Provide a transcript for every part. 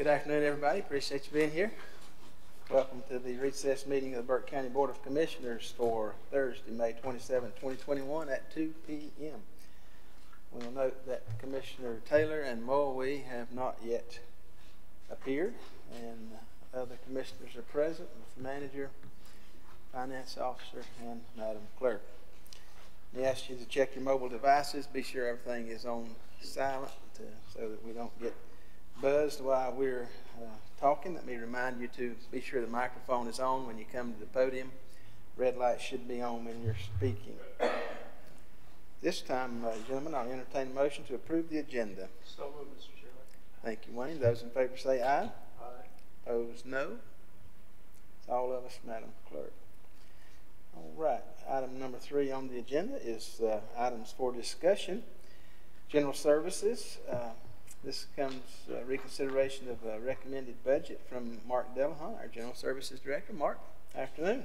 Good afternoon, everybody. Appreciate you being here. Welcome to the recess meeting of the Burke County Board of Commissioners for Thursday, May 27, 2021 at 2 p.m. We'll note that Commissioner Taylor and Mulwee have not yet appeared, and other commissioners are present, with the manager, finance officer, and Madam Clerk. We ask you to check your mobile devices, be sure everything is on silent uh, so that we don't get buzzed while we're uh, talking. Let me remind you to be sure the microphone is on when you come to the podium. Red light should be on when you're speaking. This time, uh, gentlemen, I'll entertain a motion to approve the agenda. So moved, Mr. Chairman. Thank you, Wayne. Those in favor say aye. Aye. Opposed, no. It's all of us, Madam Clerk. All right, item number three on the agenda is uh, items for discussion. General services, uh, this comes uh, reconsideration of uh, recommended budget from Mark Delahunt, our General Services Director. Mark, afternoon.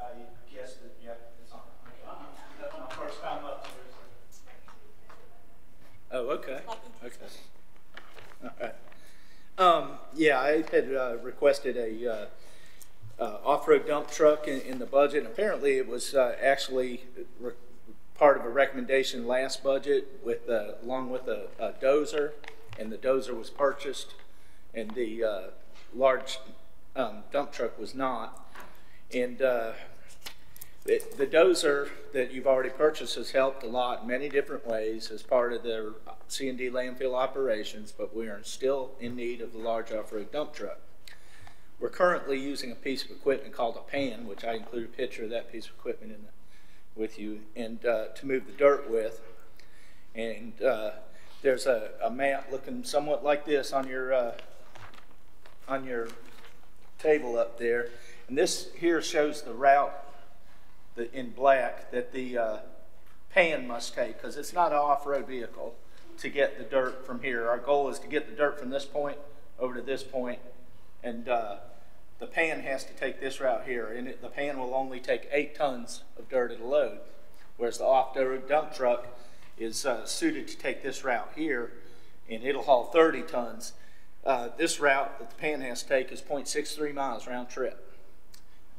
I guess that, yeah, it's on. Okay. That's my first time up here, Oh, okay, okay. All right. Um, yeah, I had, uh, requested a, uh, uh, off-road dump truck in, in the budget. And apparently, it was, uh, actually re- part of a recommendation last budget with, uh, along with a, a dozer, and the dozer was purchased, and the, uh, large, um, dump truck was not. And, uh, the, the dozer that you've already purchased has helped a lot in many different ways as part of their C and D landfill operations, but we are still in need of the large off-road dump truck. We're currently using a piece of equipment called a pan, which I include a picture of that piece of equipment in the, with you, and uh, to move the dirt with. And uh, there's a, a map looking somewhat like this on your uh, on your table up there, and this here shows the route the, in black that the uh, pan must take because it's not an off-road vehicle to get the dirt from here. Our goal is to get the dirt from this point over to this point, and uh, the pan has to take this route here. And it, the pan will only take eight tons of dirt at a load, whereas the off-road dump truck is uh, suited to take this route here, and it'll haul 30 tons. Uh, this route that the pan has to take is 0.63 miles round trip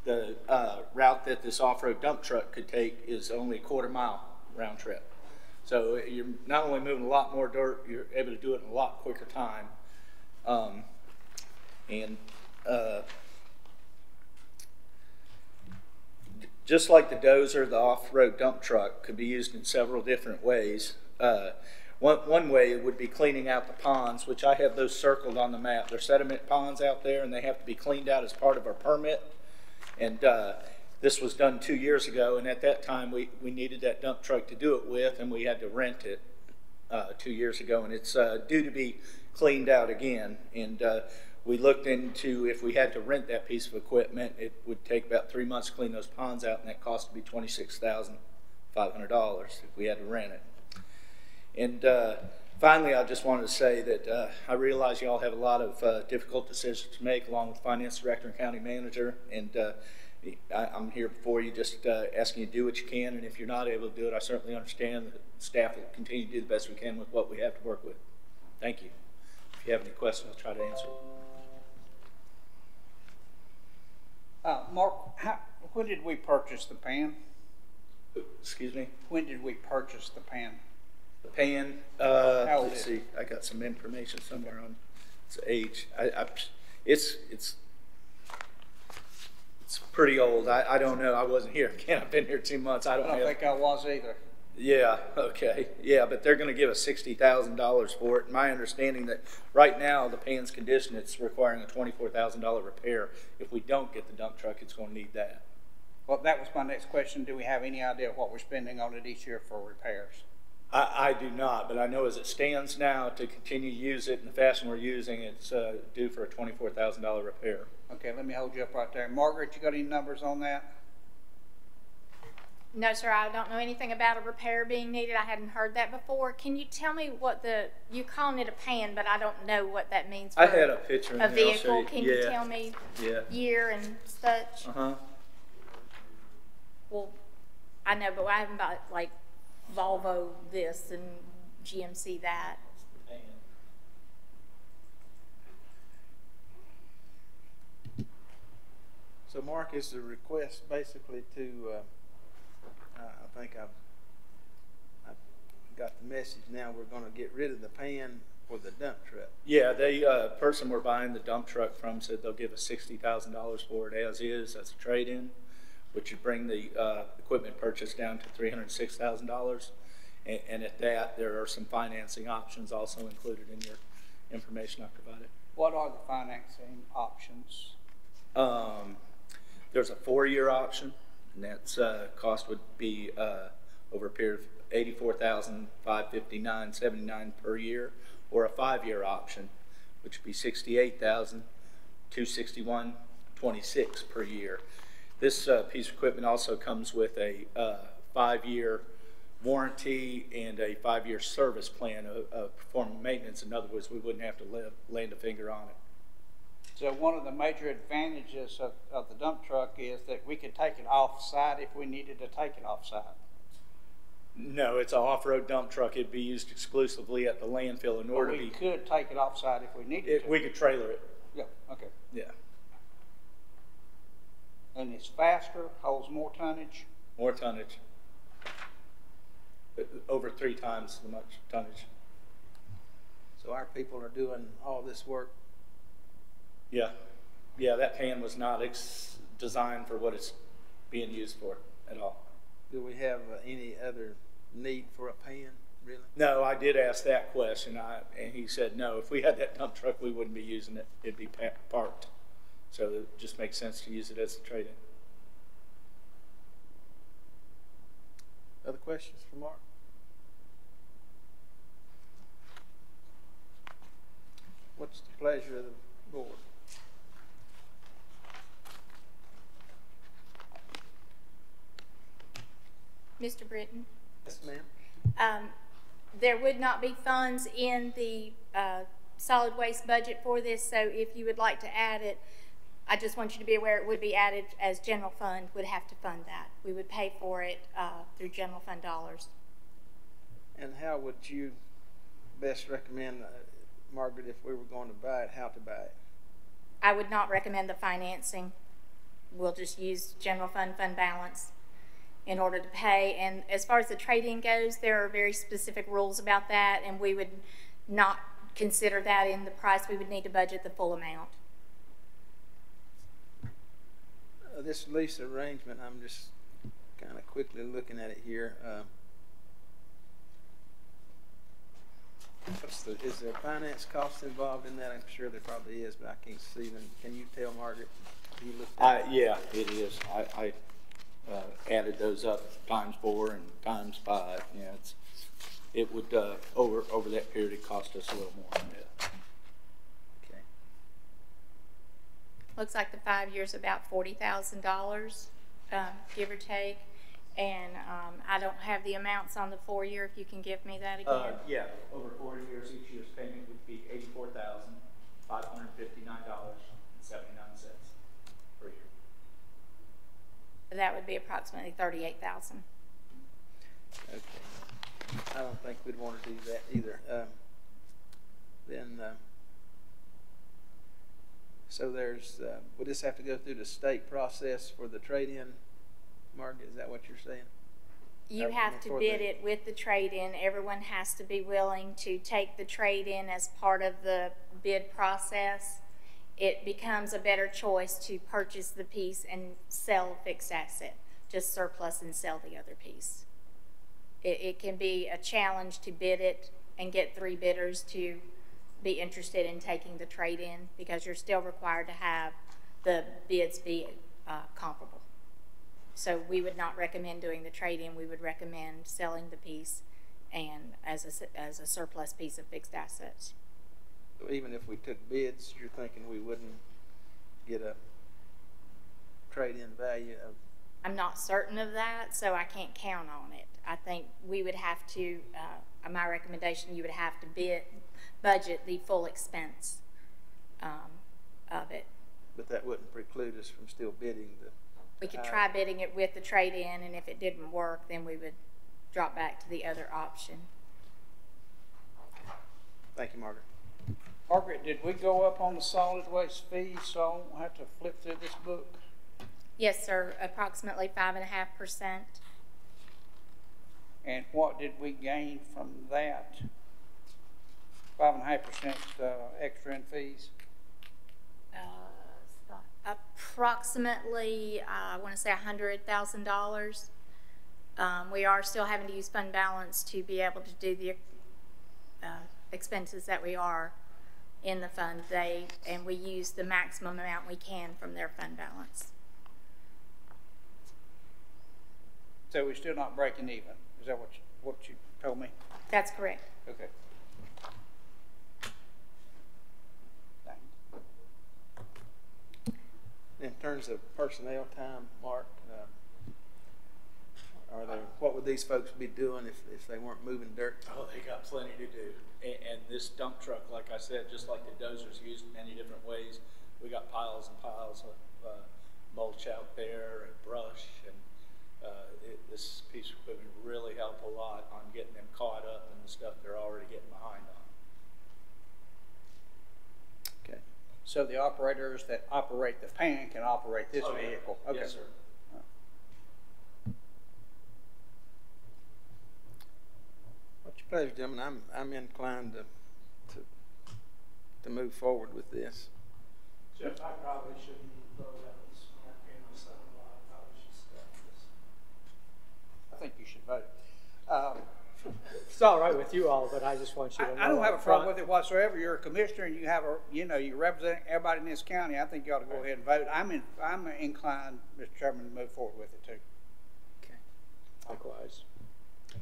the uh, route that this off-road dump truck could take is only a quarter mile round trip. So you're not only moving a lot more dirt, you're able to do it in a lot quicker time. Um, and uh, just like the dozer, the off-road dump truck could be used in several different ways. Uh, one, one way would be cleaning out the ponds, which I have those circled on the map. They're sediment ponds out there, and they have to be cleaned out as part of our permit. And uh, this was done two years ago, and at that time we, we needed that dump truck to do it with, and we had to rent it uh, two years ago, and it's uh, due to be cleaned out again. And uh, we looked into if we had to rent that piece of equipment, it would take about three months to clean those ponds out, and that cost would be twenty six thousand five hundred dollars if we had to rent it. And uh, finally, I just wanted to say that uh, I realize you all have a lot of uh, difficult decisions to make, along with finance director and county manager. And uh, I, am here before you, just uh, asking you to do what you can. And if you're not able to do it, I certainly understand that staff will continue to do the best we can with what we have to work with. Thank you. If you have any questions, I'll try to answer. Uh, Mark, how, when did we purchase the pan? Excuse me. When did we purchase the pan? The pan. Uh, How old let's is see. I got some information somewhere on its age. I, I, it's it's it's pretty old. I, I don't know. I wasn't here. Again, I've been here two months. I I don't, don't have. think I was either. Yeah. Okay. Yeah, but they're going to give us sixty thousand dollars for it. My understanding that right now the pan's condition, it's requiring a twenty-four thousand dollar repair. If we don't get the dump truck, it's going to need that. Well, that was my next question. Do we have any idea what we're spending on it each year for repairs? I, I do not, but I know as it stands now, to continue to use it in the fashion we're using, it's uh, due for a twenty-four thousand dollar repair. Okay, let me hold you up right there. Margaret, you got any numbers on that? No, sir, I don't know anything about a repair being needed. I hadn't heard that before. Can you tell me what the, you calling it a pan, but I don't know what that means. I had a picture in A vehicle, can you tell me Yeah. year and such? Uh-huh. Well, I know, but I haven't bought like Volvo this and GMC that. So Mark, is the request basically to uh, think I've, I've got the message now, we're gonna get rid of the pan for the dump truck. Yeah, the uh, person we're buying the dump truck from said they'll give us sixty thousand dollars for it as is, as a trade-in, which would bring the, uh, equipment purchase down to three hundred and six thousand dollars. And, and at that, there are some financing options also included in your information I provided. What are the financing options? Um, there's a four-year option, and that's, uh, cost would be, uh, over a period of eighty-four thousand, five fifty-nine, seventy-nine per year, or a five-year option, which would be sixty-eight thousand, two sixty-one, twenty-six per year. This, uh, piece of equipment also comes with a, uh, five-year warranty and a five-year service plan of, of performing maintenance. In other words, we wouldn't have to live, land a finger on it. So one of the major advantages of, of the dump truck is that we could take it off-site if we needed to take it off-site. No, it's an off-road dump truck. It'd be used exclusively at the landfill in But order to be. we be. could take it off-site if we needed It, to. we could trailer it, Yeah, okay. yeah. And it's faster, holds more tonnage. More tonnage. Uh, Over three times the much tonnage. So our people are doing all this work. Yeah, yeah, that pan was not ex- designed for what it's being used for at all. Do we have uh, any other need for a pan, really? No, I did ask that question, I, and he said, no, if we had that dump truck, we wouldn't be using it, it'd be parked. So it just makes sense to use it as a trade-in. Other questions for Mark? What's the pleasure of the board? Mr. Brittain? Yes, ma'am. Um, there would not be funds in the, uh, solid waste budget for this, so if you would like to add it, I just want you to be aware it would be added as general fund, would have to fund that. We would pay for it, uh, through general fund dollars. And how would you best recommend, uh, Margaret, if we were going to buy it, how to buy it? I would not recommend the financing. We'll just use general fund, fund balance in order to pay. And as far as the trade-in goes, there are very specific rules about that, and we would not consider that in the price. We would need to budget the full amount. Uh, This lease arrangement, I'm just kind of quickly looking at it here. uh, What's the, is there finance costs involved in that? I'm sure there probably is, but I can't see them. Can you tell, Margaret? You looked at I, it? yeah, it is. I, I, uh, added those up times four and times five. You know, it's, it would, uh, over, over that period, it cost us a little more than that. Okay. Looks like the five years about $40,000, um, give or take. And um, I don't have the amounts on the four year. If you can give me that uh, again. Uh, yeah, over four years, each year's payment would be $84,559. That would be approximately thirty-eight thousand. Okay. I don't think we'd want to do that either. Um, Then, uh, so there's, uh, would this have to go through the state process for the trade-in? Margaret, is that what you're saying? You have to bid it with the trade-in. Everyone has to be willing to take the trade-in as part of the bid process. It becomes a better choice to purchase the piece and sell fixed asset, just surplus and sell the other piece. It, it can be a challenge to bid it and get three bidders to be interested in taking the trade-in because you're still required to have the bids be, uh, comparable. So we would not recommend doing the trade-in, we would recommend selling the piece and as a, as a surplus piece of fixed assets. So even if we took bids, you're thinking we wouldn't get a trade-in value of, I'm not certain of that, so I can't count on it. I think we would have to, uh, my recommendation, you would have to bid, budget the full expense, um, of it. but that wouldn't preclude us from still bidding the. We could try bidding it with the trade-in, and if it didn't work, then we would drop back to the other option. Thank you, Margaret. Margaret, did we go up on the solid waste fee, so I won't have to flip through this book? Yes, sir, approximately five and a half percent. And what did we gain from that? Five and a half percent, uh, extra in fees? Approximately, uh, I want to say a hundred thousand dollars. Um, we are still having to use fund balance to be able to do the, uh, expenses that we are in the fund. They, and we use the maximum amount we can from their fund balance. So we're still not breaking even? Is that what you, what you told me? That's correct. Okay. Thank. In terms of personnel time, Mark, are there, what would these folks be doing if, if they weren't moving dirt? Oh, they got plenty to do. And, and this dump truck, like I said, just like the dozers used in many different ways, we got piles and piles of, uh, mulch out there and brush and, uh, it, this piece of equipment really help a lot on getting them caught up in the stuff they're already getting behind on. Okay. So the operators that operate the pan can operate this Oh, yeah. vehicle? Okay. Yes, sir. What's your pleasure, gentlemen? I'm, I'm inclined to, to, to move forward with this. Jeff, I probably shouldn't vote on this, Mark, and my son-in-law, I probably should step this. I think you should vote. Um, It's all right with you all, but I just want you to know. I, I don't have a problem front. with it whatsoever. You're a commissioner and you have a, you know, you represent everybody in this county. I think you ought to go ahead and vote. I'm in, I'm inclined, Mr. Chairman, to move forward with it too. Okay. Likewise.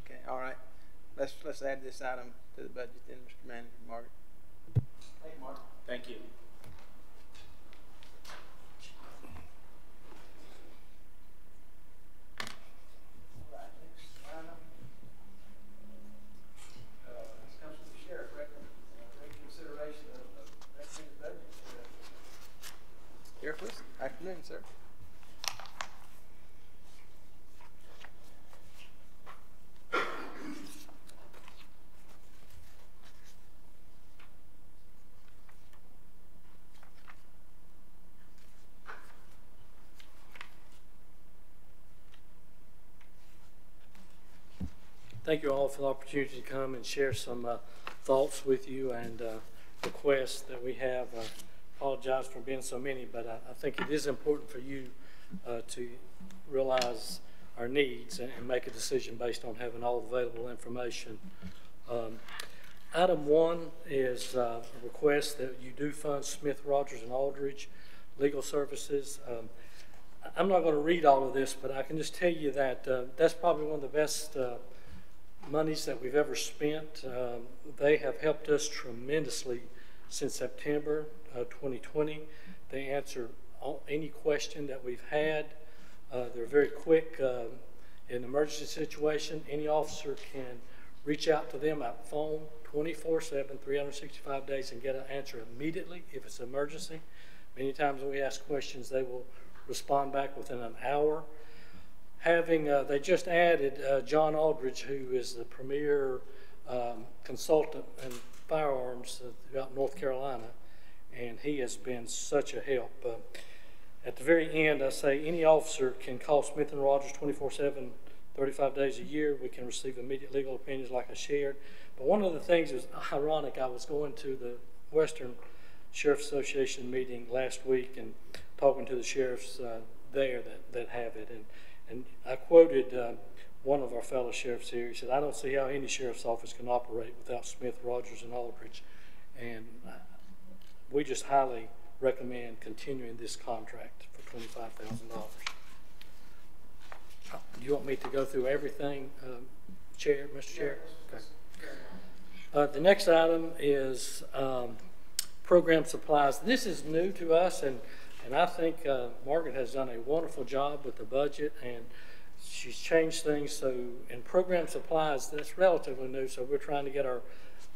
Okay, all right. Let's, let's add this item to the budget then, Mr. Manager, Margaret. Thank you, Mark. Thank you. All right, next item. Uh, this comes from the sheriff, rec- uh, reconsideration of, of recommended budget. uh, Sheriff Wilson, afternoon, sir. Thank you all for the opportunity to come and share some uh, thoughts with you and uh, requests that we have. Uh, Apologize for being so many, but I I think it is important for you uh, to realize our needs and and make a decision based on having all available information. Um, Item one is uh, a request that you do fund Smith, Rogers, and Aldridge Legal Services. Um, I- I'm not going to read all of this, but I can just tell you that uh, that's probably one of the best uh, monies that we've ever spent. Um, They have helped us tremendously since September uh, 2020. They answer all- any question that we've had. Uh, They're very quick. um, In an emergency situation, any officer can reach out to them at phone 24/7, 365 days, and get an answer immediately if it's an emergency. Many times when we ask questions, they will respond back within an hour having, uh, they just added uh, John Aldridge, who is the premier um, consultant in firearms throughout North Carolina, and he has been such a help. Uh, at the very end, I say any officer can call Smith Rogers 24 7, 35 days a year. We can receive immediate legal opinions, like I shared. But one of the things is ironic. I was going to the Western Sheriff Association meeting last week and talking to the sheriffs uh, there that, that have it. And, and I quoted uh, one of our fellow sheriffs here. He said, I don't see how any sheriff's office can operate without Smith, Rogers, and Aldridge. And uh, we just highly recommend continuing this contract for $25,000. Uh, Do you want me to go through everything, um, Chair, Mr. Chair? Okay. Uh, The next item is um, program supplies. This is new to us, and, and I think uh, Margaret has done a wonderful job with the budget, and she's changed things, so, in program supplies, that's relatively new, so we're trying to get our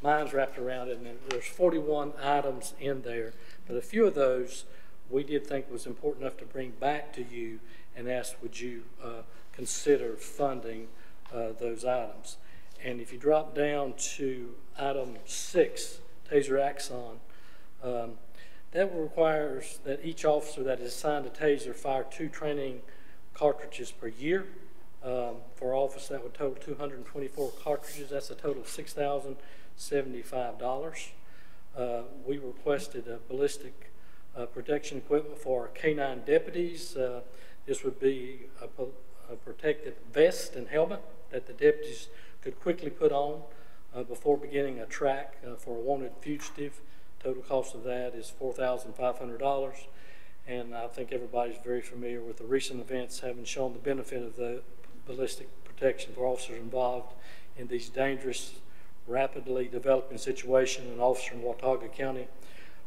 minds wrapped around it, and there's 41 items in there, but a few of those we did think was important enough to bring back to you and ask, would you uh, consider funding uh, those items? And if you drop down to item six, Taser Axon, um, That requires that each officer that is assigned a taser fire two training cartridges per year. Um, For office, that would total 224 cartridges. That's a total of $6,075. Uh, We requested uh, ballistic uh, protection equipment for our K-9 deputies. Uh, This would be a a protective vest and helmet that the deputies could quickly put on uh, before beginning a track uh, for a wanted fugitive. Total cost of that is $4,500. And I think everybody's very familiar with the recent events having shown the benefit of the ballistic protection for officers involved in these dangerous, rapidly developing situations. An officer in Watauga County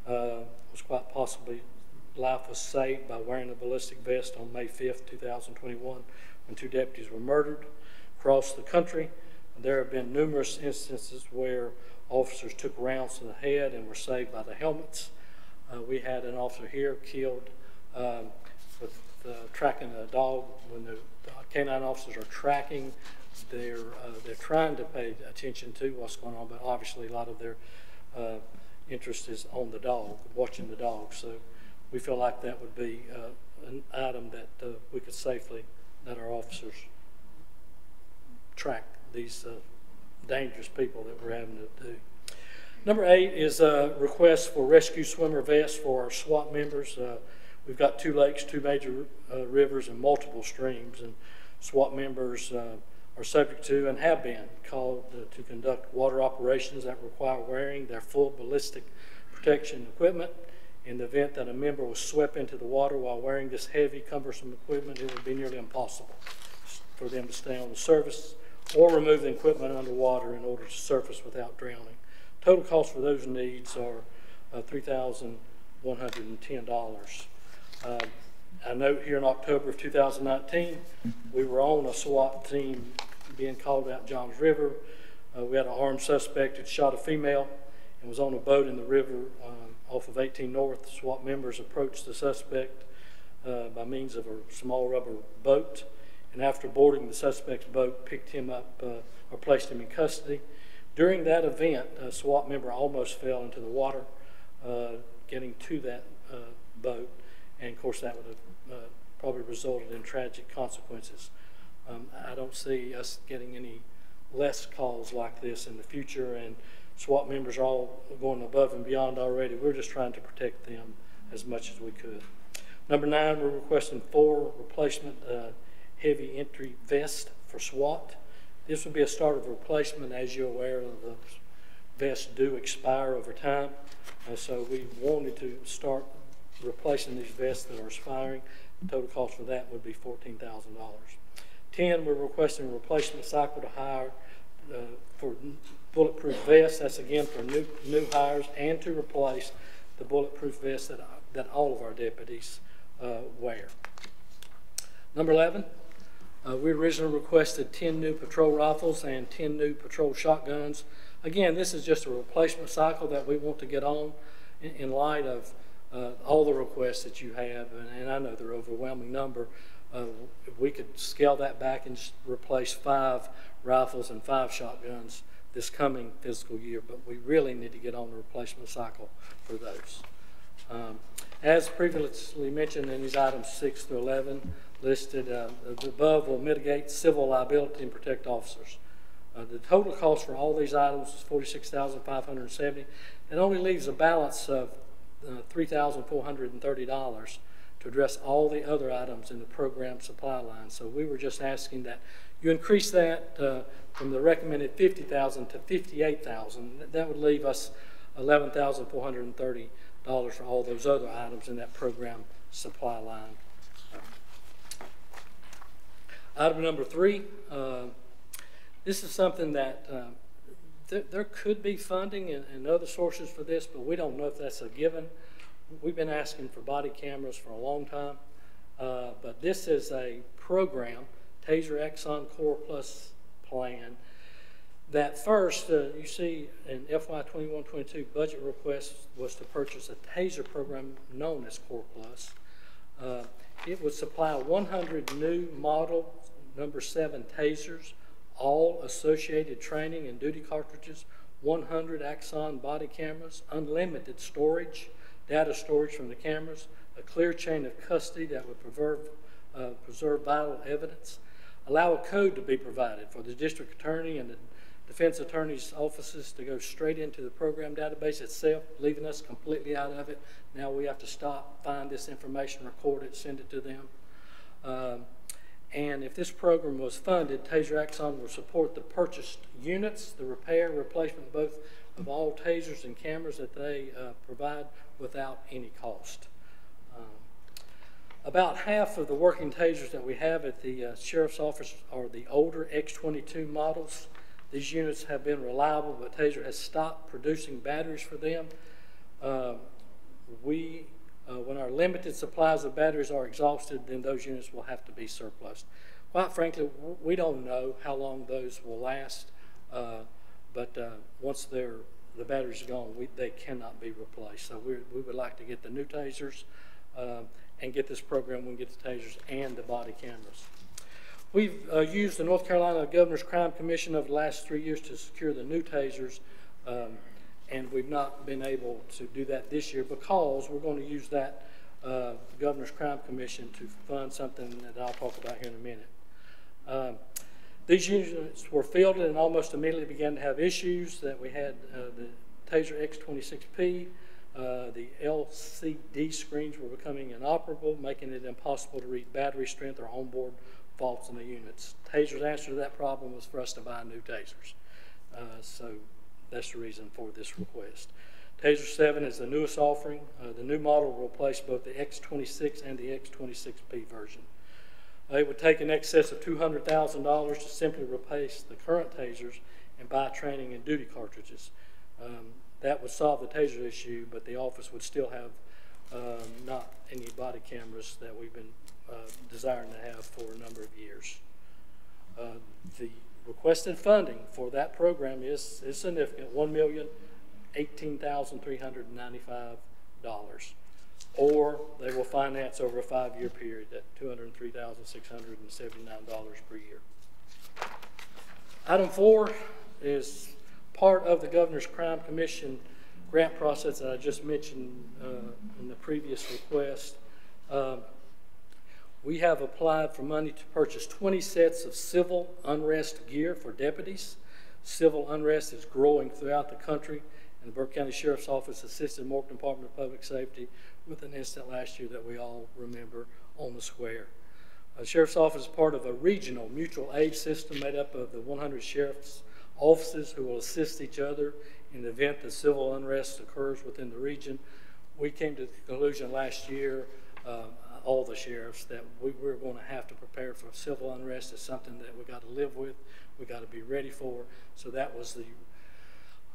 uh, was quite possibly, life was saved by wearing a ballistic vest on May 5th, 2021, when two deputies were murdered across the country. There have been numerous instances where officers took rounds to the head and were saved by the helmets. Uh, we had an officer here killed um, with uh, tracking a dog. When the canine officers are tracking, they're uh, they're trying to pay attention to what's going on, but obviously a lot of their uh, interest is on the dog, watching the dog. So we feel like that would be uh, an item that we could safely let our officers track these uh, dangerous people that we're having to do. Number eight is a request for rescue swimmer vests for our SWAT members. Uh, we've got two lakes, two major uh, rivers, and multiple streams, and SWAT members uh, are subject to and have been called to conduct water operations that require wearing their full ballistic protection equipment. In the event that a member was swept into the water while wearing this heavy, cumbersome equipment, it would be nearly impossible for them to stay on the surface or remove the equipment underwater in order to surface without drowning. Total cost for those needs are uh, $3,110. Uh, I note here in October of 2019, we were on a SWAT team being called out Johns River. Uh, we had an armed suspect who shot a female and was on a boat in the river um, off of 18 North. SWAT members approached the suspect uh, by means of a small rubber boat, and after boarding the suspect's boat, picked him up uh, or placed him in custody. During that event, a SWAT member almost fell into the water, uh, getting to that uh, boat, and of course that would have uh, probably resulted in tragic consequences. Um, I don't see us getting any less calls like this in the future, and SWAT members are all going above and beyond already. We're just trying to protect them as much as we could. Number nine, we're requesting four replacement uh, heavy entry vest for SWAT. This would be a start of replacement. As you're aware, the vests do expire over time. So we wanted to start replacing these vests that are expiring. The total cost for that would be $14,000. 10, we're requesting a replacement cycle to hire uh, for bulletproof vests. That's again for new, new hires and to replace the bulletproof vests that, that all of our deputies uh, wear. Number 11, uh, we originally requested 10 new patrol rifles and 10 new patrol shotguns. Again, this is just a replacement cycle that we want to get on in, in light of uh, all the requests that you have, and, and I know they're overwhelming number. Uh, we could scale that back and replace five rifles and five shotguns this coming fiscal year, but we really need to get on the replacement cycle for those. Um, as previously mentioned in these items 6 to 11 listed, uh, above will mitigate civil liability and protect officers. Uh, the total cost for all these items is 46570 It only leaves a balance of uh, $3,430 to address all the other items in the program supply line. So we were just asking that you increase that uh, from the recommended 50,000 to 58,000. That would leave us 11,430 dollars for all those other items in that program supply line. Item number three, uh, this is something that uh, th there could be funding and, and, other sources for this, but we don't know if that's a given. We've been asking for body cameras for a long time, uh, but this is a program, Taser Axon Core Plus plan, that first, uh, you see in FY 21-22 budget request was to purchase a TASER program known as Core Plus. Uh, it would supply 100 new model number seven tasers, all associated training and duty cartridges, 100 Axon body cameras, unlimited storage, data storage from the cameras, a clear chain of custody that would preserve, uh, preserve vital evidence, allow a code to be provided for the district attorney and the defense attorney's offices to go straight into the program database itself, leaving us completely out of it. Now we have to stop, find this information, record it, send it to them. Um, and if this program was funded, Taser Axon will support the purchased units, the repair, replacement both of all tasers and cameras that they uh, provide without any cost. Um, about half of the working tasers that we have at the uh, sheriff's office are the older X22 models. These units have been reliable, but Taser has stopped producing batteries for them. Uh, we, uh, when our limited supplies of batteries are exhausted, then those units will have to be surplus. Quite frankly, we don't know how long those will last, uh, but uh, once they're, the batteries are gone, we, they cannot be replaced. So we, would like to get the new tasers um, and get this program, we get the tasers and the body cameras. We've uh, used the North Carolina Governor's Crime Commission over the last three years to secure the new tasers, um, and we've not been able to do that this year because we're going to use that uh, Governor's Crime Commission to fund something that I'll talk about here in a minute. Um, these units were fielded and almost immediately began to have issues that we had uh, the Taser X26P, uh, the LCD screens were becoming inoperable, making it impossible to read battery strength or onboard faults in the units. Taser's answer to that problem was for us to buy new tasers. Uh, so that's the reason for this request. Taser 7 is the newest offering. Uh, the new model will replace both the X26 and the X26P version. Uh, it would take in excess of $200,000 to simply replace the current tasers and buy training and duty cartridges. Um, that would solve the taser issue, but the office would still have um, not any body cameras that we've been uh, desiring to have for a number of years. Uh, the requested funding for that program is, is significant, one million eighteen thousand three hundred and ninety-five dollars. Or they will finance over a five-year period at two hundred and three thousand six hundred and seventy-nine dollars per year. Item four is part of the Governor's Crime Commission grant process that I just mentioned uh, in the previous request. Um, we have applied for money to purchase 20 sets of civil unrest gear for deputies. Civil unrest is growing throughout the country, and the Burke County Sheriff's Office assisted Morganton Department of Public Safety with an incident last year that we all remember on the square. The Sheriff's Office is part of a regional mutual aid system made up of the 100 sheriff's offices who will assist each other in the event that civil unrest occurs within the region. We came to the conclusion last year, um, all the sheriffs, that we're going to have to prepare for civil unrest. is something that we got to live with, we got to be ready for. So that was the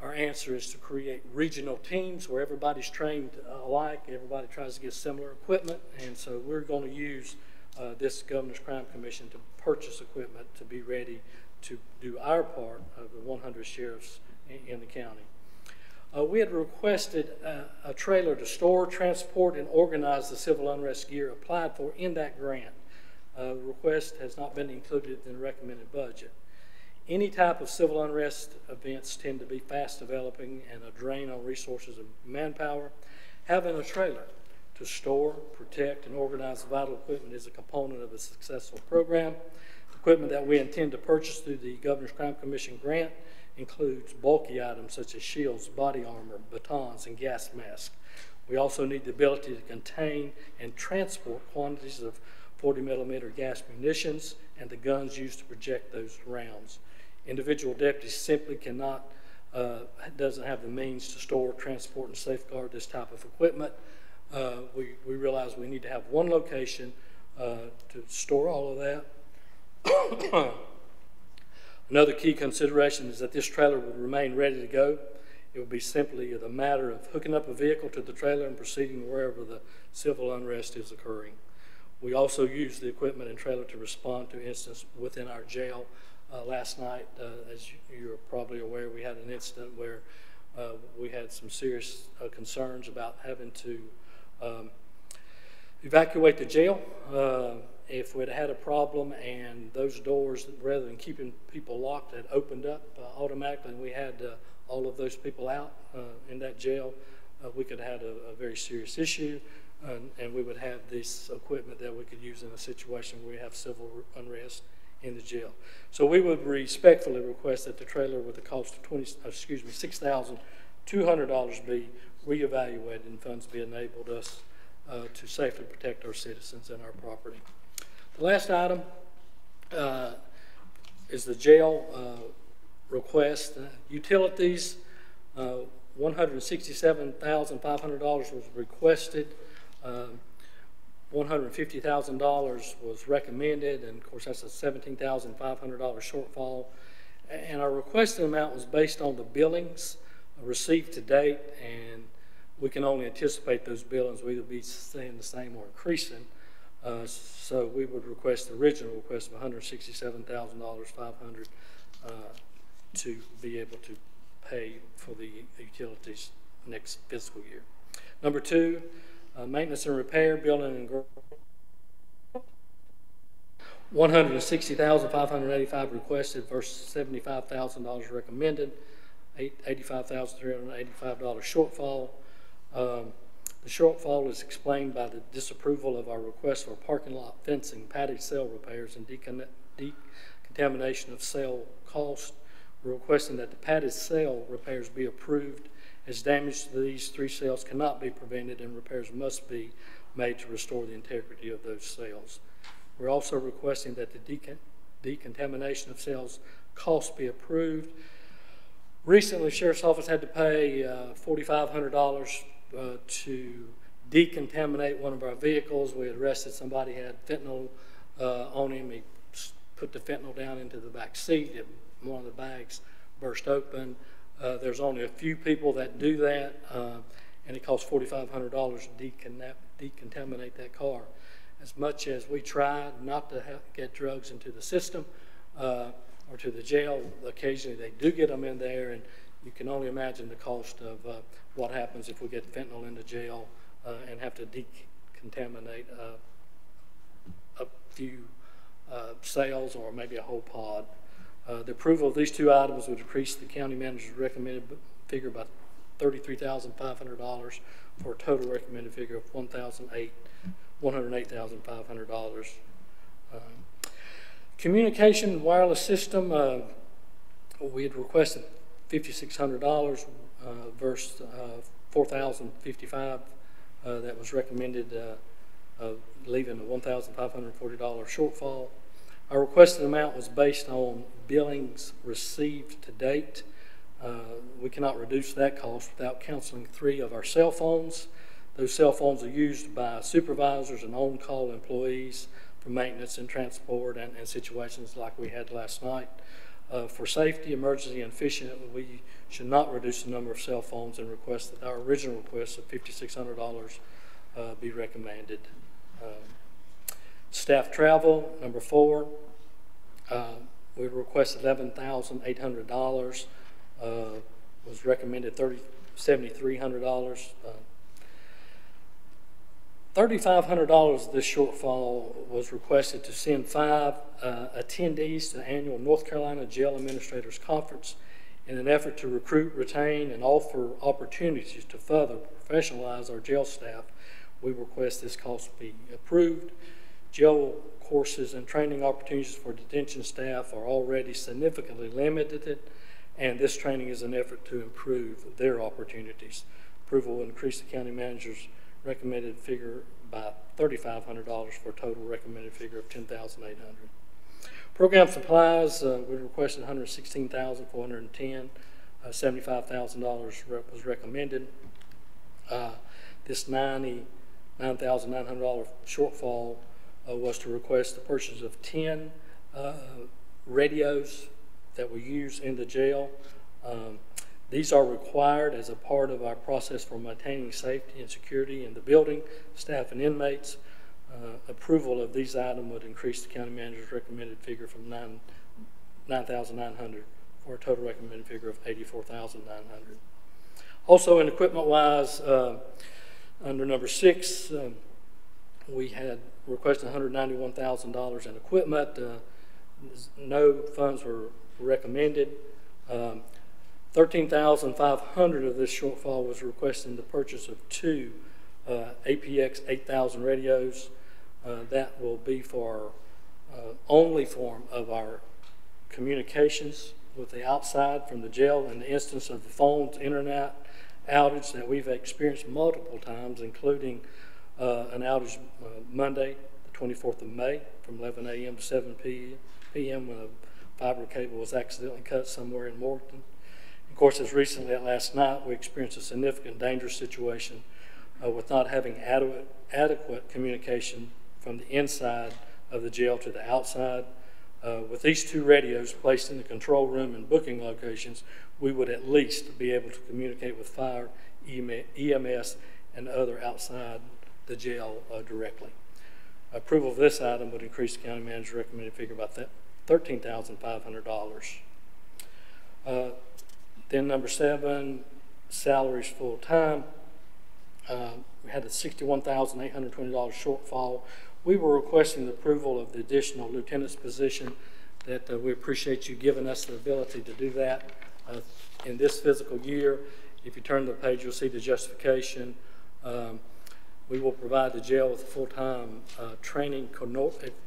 our answer is to create regional teams where everybody's trained alike, everybody tries to get similar equipment, and so we're going to use uh, this Governor's Crime Commission to purchase equipment to be ready to do our part of the 100 sheriffs in, in the county. Uh, we had requested uh, a trailer to store, transport, and organize the civil unrest gear applied for in that grant. Uh, the request has not been included in the recommended budget. Any type of civil unrest events tend to be fast developing and a drain on resources and manpower. Having a trailer to store, protect, and organize vital equipment is a component of a successful program. Equipment that we intend to purchase through the Governor's Crime Commission grant includes bulky items such as shields, body armor, batons, and gas masks. We also need the ability to contain and transport quantities of 40 millimeter gas munitions and the guns used to project those rounds. Individual deputies simply cannot, uh, doesn't have the means to store, transport, and safeguard this type of equipment. Uh, we, we realize we need to have one location uh, to store all of that. Another key consideration is that this trailer would remain ready to go. It would be simply the matter of hooking up a vehicle to the trailer and proceeding wherever the civil unrest is occurring. We also use the equipment and trailer to respond to incidents within our jail. Uh, last night, uh, as you, are probably aware, we had an incident where uh, we had some serious uh, concerns about having to um, evacuate the jail. If we'd had a problem and those doors, rather than keeping people locked, had opened up uh, automatically and we had uh, all of those people out uh, in that jail, uh, we could have had a, a very serious issue, and, and we would have this equipment that we could use in a situation where we have civil unrest in the jail. So we would respectfully request that the trailer with a cost of twenty, uh, excuse me, six thousand two hundred dollars be reevaluated and funds be enabled us uh, to safely protect our citizens and our property. Last item uh, is the jail uh, request. Uh, Utilities, uh, $167,500 was requested. Um, $150,000 was recommended, and of course, that's a $17,500 shortfall. And our requested amount was based on the billings received to date, and we can only anticipate those billings will either be staying the same or increasing. Uh, so we would request the original request of $167,500 uh, to be able to pay for the utilities next fiscal year. Number two, uh, maintenance and repair, building and gr- 160,585 requested versus $75,000 recommended, eight- $85,385 shortfall. Um, The shortfall is explained by the disapproval of our request for parking lot fencing, patio cell repairs, and decontamination of cell cost. We're requesting that the patio cell repairs be approved as damage to these three cells cannot be prevented and repairs must be made to restore the integrity of those cells. We're also requesting that the decon- decontamination of cells cost be approved. Recently, Sheriff's Office had to pay uh, $4,500 uh, to decontaminate one of our vehicles. We arrested somebody, had fentanyl uh, on him. He put the fentanyl down into the back seat. It- One of the bags burst open. Uh, There's only a few people that do that, uh, and it costs $4,500 to decontaminate that car. As much as we try not to get drugs into the system uh, or to the jail, occasionally they do get them in there, and you can only imagine the cost of uh, what happens if we get fentanyl into jail uh, and have to decontaminate uh, a few uh, cells or maybe a whole pod. Uh, the approval of these two items would decrease the county manager's recommended figure by $33,500 for a total recommended figure of $108,500. dollars. Um, communication wireless system, we had requested $5,600. Uh, verse uh, 4055 uh, that was recommended leaving a $1,540 shortfall. Our requested amount was based on billings received to date. we cannot reduce that cost without canceling three of our cell phones. Those cell phones are used by supervisors and on-call employees for maintenance and transport and, and, situations like we had last night. Uh, for safety, emergency, and efficient, we should not reduce the number of cell phones and request that our original request of fifty-six hundred dollars uh, be recommended. Um, Staff travel, number four, uh, we request eleven thousand eight hundred dollars. Uh, was recommended thirty, seventy-three hundred dollars. Uh, Thirty-five hundred dollars of this shortfall was requested to send five uh, attendees to the annual North Carolina Jail Administrators Conference in an effort to recruit, retain, and offer opportunities to further professionalize our jail staff. We request this cost be approved. Jail courses and training opportunities for detention staff are already significantly limited, and this training is an effort to improve their opportunities. Approval will increase the county manager's recommended figure by thirty-five hundred dollars for a total recommended figure of ten thousand eight hundred. Program supplies, uh, we requested one hundred sixteen thousand four hundred and ten, uh, seventy-five thousand dollars was recommended. Uh, this ninety-nine thousand nine hundred dollar shortfall uh, was to request the purchase of ten uh, radios that we use in the jail. Um, these are required as a part of our process for maintaining safety and security in the building, staff and inmates. Uh, approval of these items would increase the county manager's recommended figure from nine, nine thousand nine hundred for a total recommended figure of eighty-four thousand nine hundred. Also, in equipment-wise, uh, under number six, um, we had requested $191,000 in equipment. Uh, no funds were recommended. Um, Thirteen thousand five hundred of this shortfall was requesting the purchase of two uh, APX eight thousand radios. Uh, That will be for uh, only form of our communications with the outside from the jail in the instance of the phones, internet outage that we've experienced multiple times, including uh, an outage uh, Monday, the 24th of May, from 11 a.m. to 7 p.m. when a fiber cable was accidentally cut somewhere in Morganton. Of course, as recently as last night, we experienced a significant dangerous situation uh, with not having adequate, adequate communication from the inside of the jail to the outside. Uh, with these two radios placed in the control room and booking locations, we would at least be able to communicate with fire, EMS, and other outside the jail uh, directly. Approval of this item would increase the county manager's recommended figure by thirteen thousand five hundred dollars. Uh, Then number seven, salaries full-time. Uh, We had a sixty-one thousand eight hundred twenty dollars shortfall. We were requesting the approval of the additional lieutenant's position that uh, we appreciate you giving us the ability to do that uh, in this physical year. If you turn the page, you'll see the justification. Um, we will provide the jail with full-time uh, training,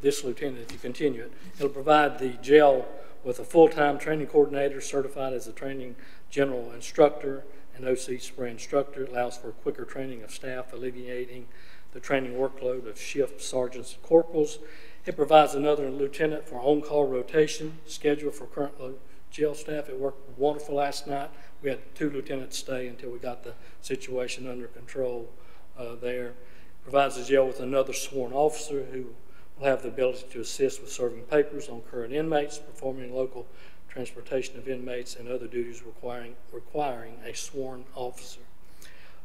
this lieutenant, if you continue it, it'll provide the jail with a full-time training coordinator certified as a training general instructor and OC spray instructor. It allows for quicker training of staff, alleviating the training workload of shift sergeants and corporals. It provides another lieutenant for on-call rotation schedule for current jail staff. It worked wonderful last night. We had two lieutenants stay until we got the situation under control uh, there. Provides the jail with another sworn officer who will have the ability to assist with serving papers on current inmates, performing local transportation of inmates, and other duties requiring, requiring a sworn officer.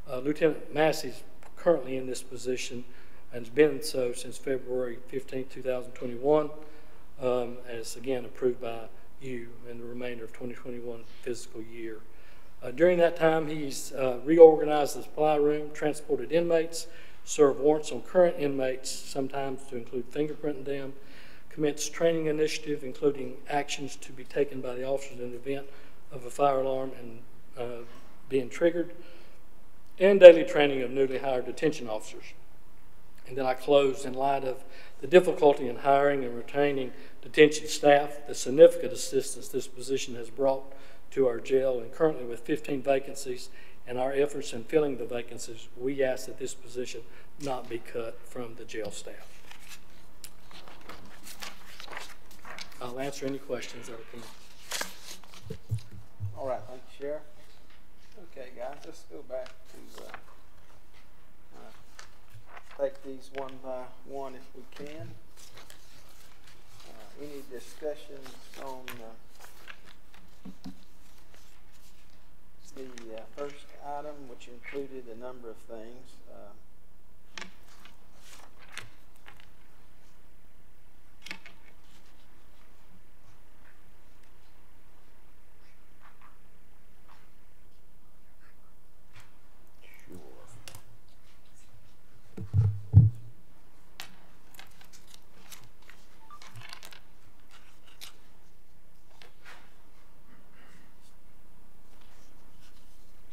Uh, Lieutenant is currently in this position and has been so since February 15, 2021, um, as again approved by you in the remainder of 2021 fiscal year. Uh, during that time, he's uh, reorganized the supply room, transported inmates, served warrants on current inmates, sometimes to include fingerprinting them, commence training initiative, including actions to be taken by the officers in the event of a fire alarm and uh, being triggered, and daily training of newly hired detention officers. And then I close in light of the difficulty in hiring and retaining detention staff, the significant assistance this position has brought to our jail, and currently with 15 vacancies and our efforts in filling the vacancies, we ask that this position not be cut from the jail staff. I'll answer any questions that come. All right, thank you, Sheriff. Okay, guys, let's go back to, uh, uh, take these one by one if we can. Uh, Any discussions on, the uh, first item, which included a number of things? Uh,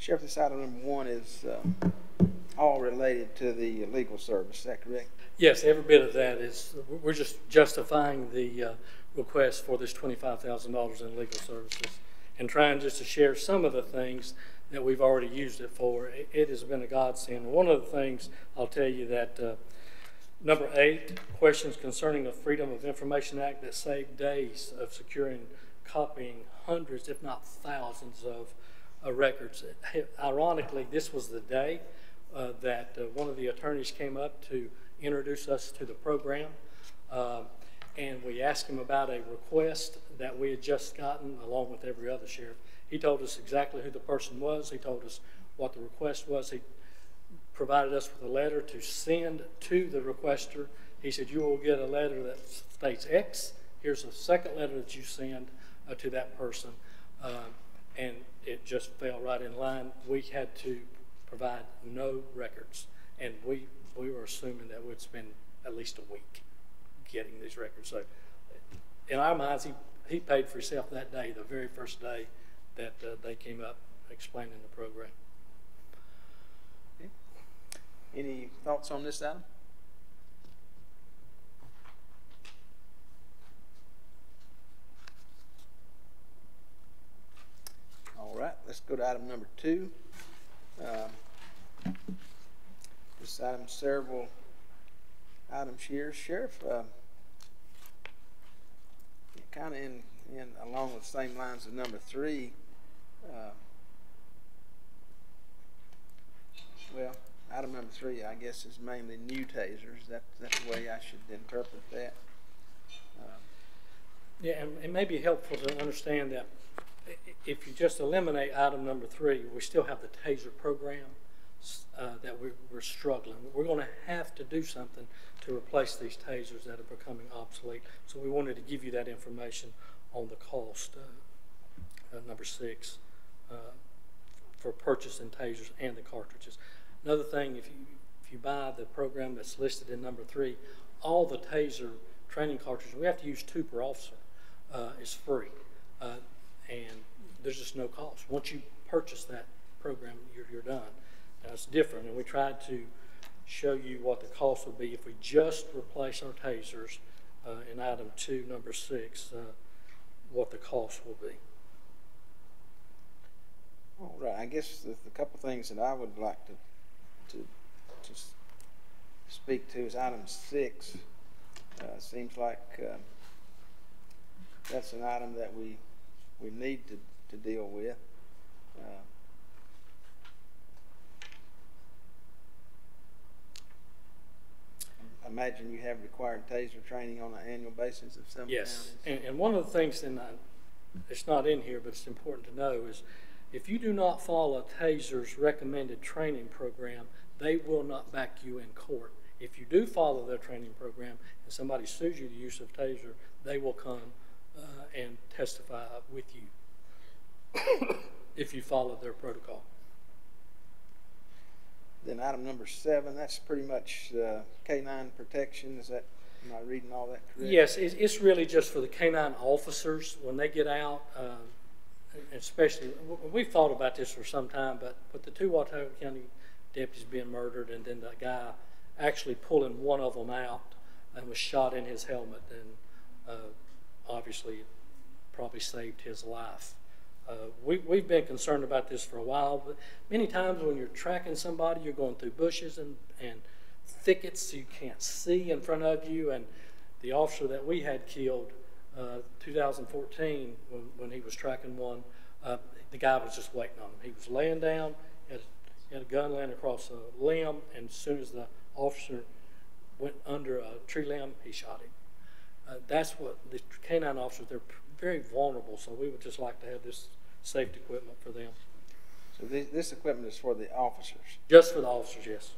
Sheriff, this item number one is uh, all related to the legal service, is that correct? Yes, every bit of that is, we're just justifying the uh, request for this twenty-five thousand dollars in legal services and trying just to share some of the things that we've already used it for. It- has been a godsend. One of the things I'll tell you that, uh, number eight, questions concerning the Freedom of Information Act that saved days of securing, copying hundreds, if not thousands of records. Ironically, this was the day uh, that uh, one of the attorneys came up to introduce us to the program. Uh, and we asked him about a request that we had just gotten, along with every other sheriff. He told us exactly who the person was. He told us what the request was. He provided us with a letter to send to the requester. He said, You will get a letter that states X. Here's a second letter that you send uh, to that person. Uh, and it just fell right in line. We had to provide no records, and we, we were assuming that we'd spend at least a week getting these records. So in our minds, he, he paid for himself that day, the very first day that uh, they came up explaining the program. Any thoughts on this item? All right, let's go to item number two. Um, This item, several items here. Sheriff, kind of in, in, along the same lines of number three, uh, well, item number three, I guess, is mainly new tasers. That, that's the way I should interpret that. Um, Yeah, and it may be helpful to understand that if you just eliminate item number three, we still have the TASER program uh, that we're, we're struggling. We're going to have to do something to replace these tasers that are becoming obsolete. So we wanted to give you that information on the cost, uh, uh, number six, uh, for purchasing tasers and the cartridges. Another thing, if you, if you buy the program that's listed in number three, all the taser training cartridges, we have to use two per officer, uh, is free. Uh, and there's just no cost. Once you purchase that program, you're, you're done. Now, it's different, and we tried to show you what the cost would be if we just replace our tasers, uh, in item two, number six, uh, what the cost will be. All right, I guess the, the couple things that I would like to, to, speak to is item six. Uh, seems like, um, that's an item that we, we need to, to deal with. Uh, Imagine you have required taser training on an annual basis of some Yes, and, and one of the things, and I, it's not in here, but it's important to know, is if you do not follow TASER's recommended training program, they will not back you in court. If you do follow their training program and somebody sues you the use of TASER, they will come uh, and testify with you if you follow their protocol. Then item number seven, that's pretty much, uh, K-9 protection, is that, am I reading all that correct? Yes, it's, it's really just for the canine officers when they get out, um, especially, we've thought about this for some time, but with the two Watauga County deputies being murdered and then the guy actually pulling one of them out and was shot in his helmet and, uh, obviously probably saved his life. Uh, we, we've been concerned about this for a while, but many times when you're tracking somebody, you're going through bushes and, and thickets you can't see in front of you. And the officer that we had killed, uh, 2014, when, when he was tracking one, uh, the guy was just waiting on him. He was laying down, had, had a gun laying across a limb, and as soon as the officer went under a tree limb, he shot him. Uh, that's what the canine officers, they're very vulnerable, so we would just like to have this safety equipment for them. So this, this equipment is for the officers. Just for the officers, yes.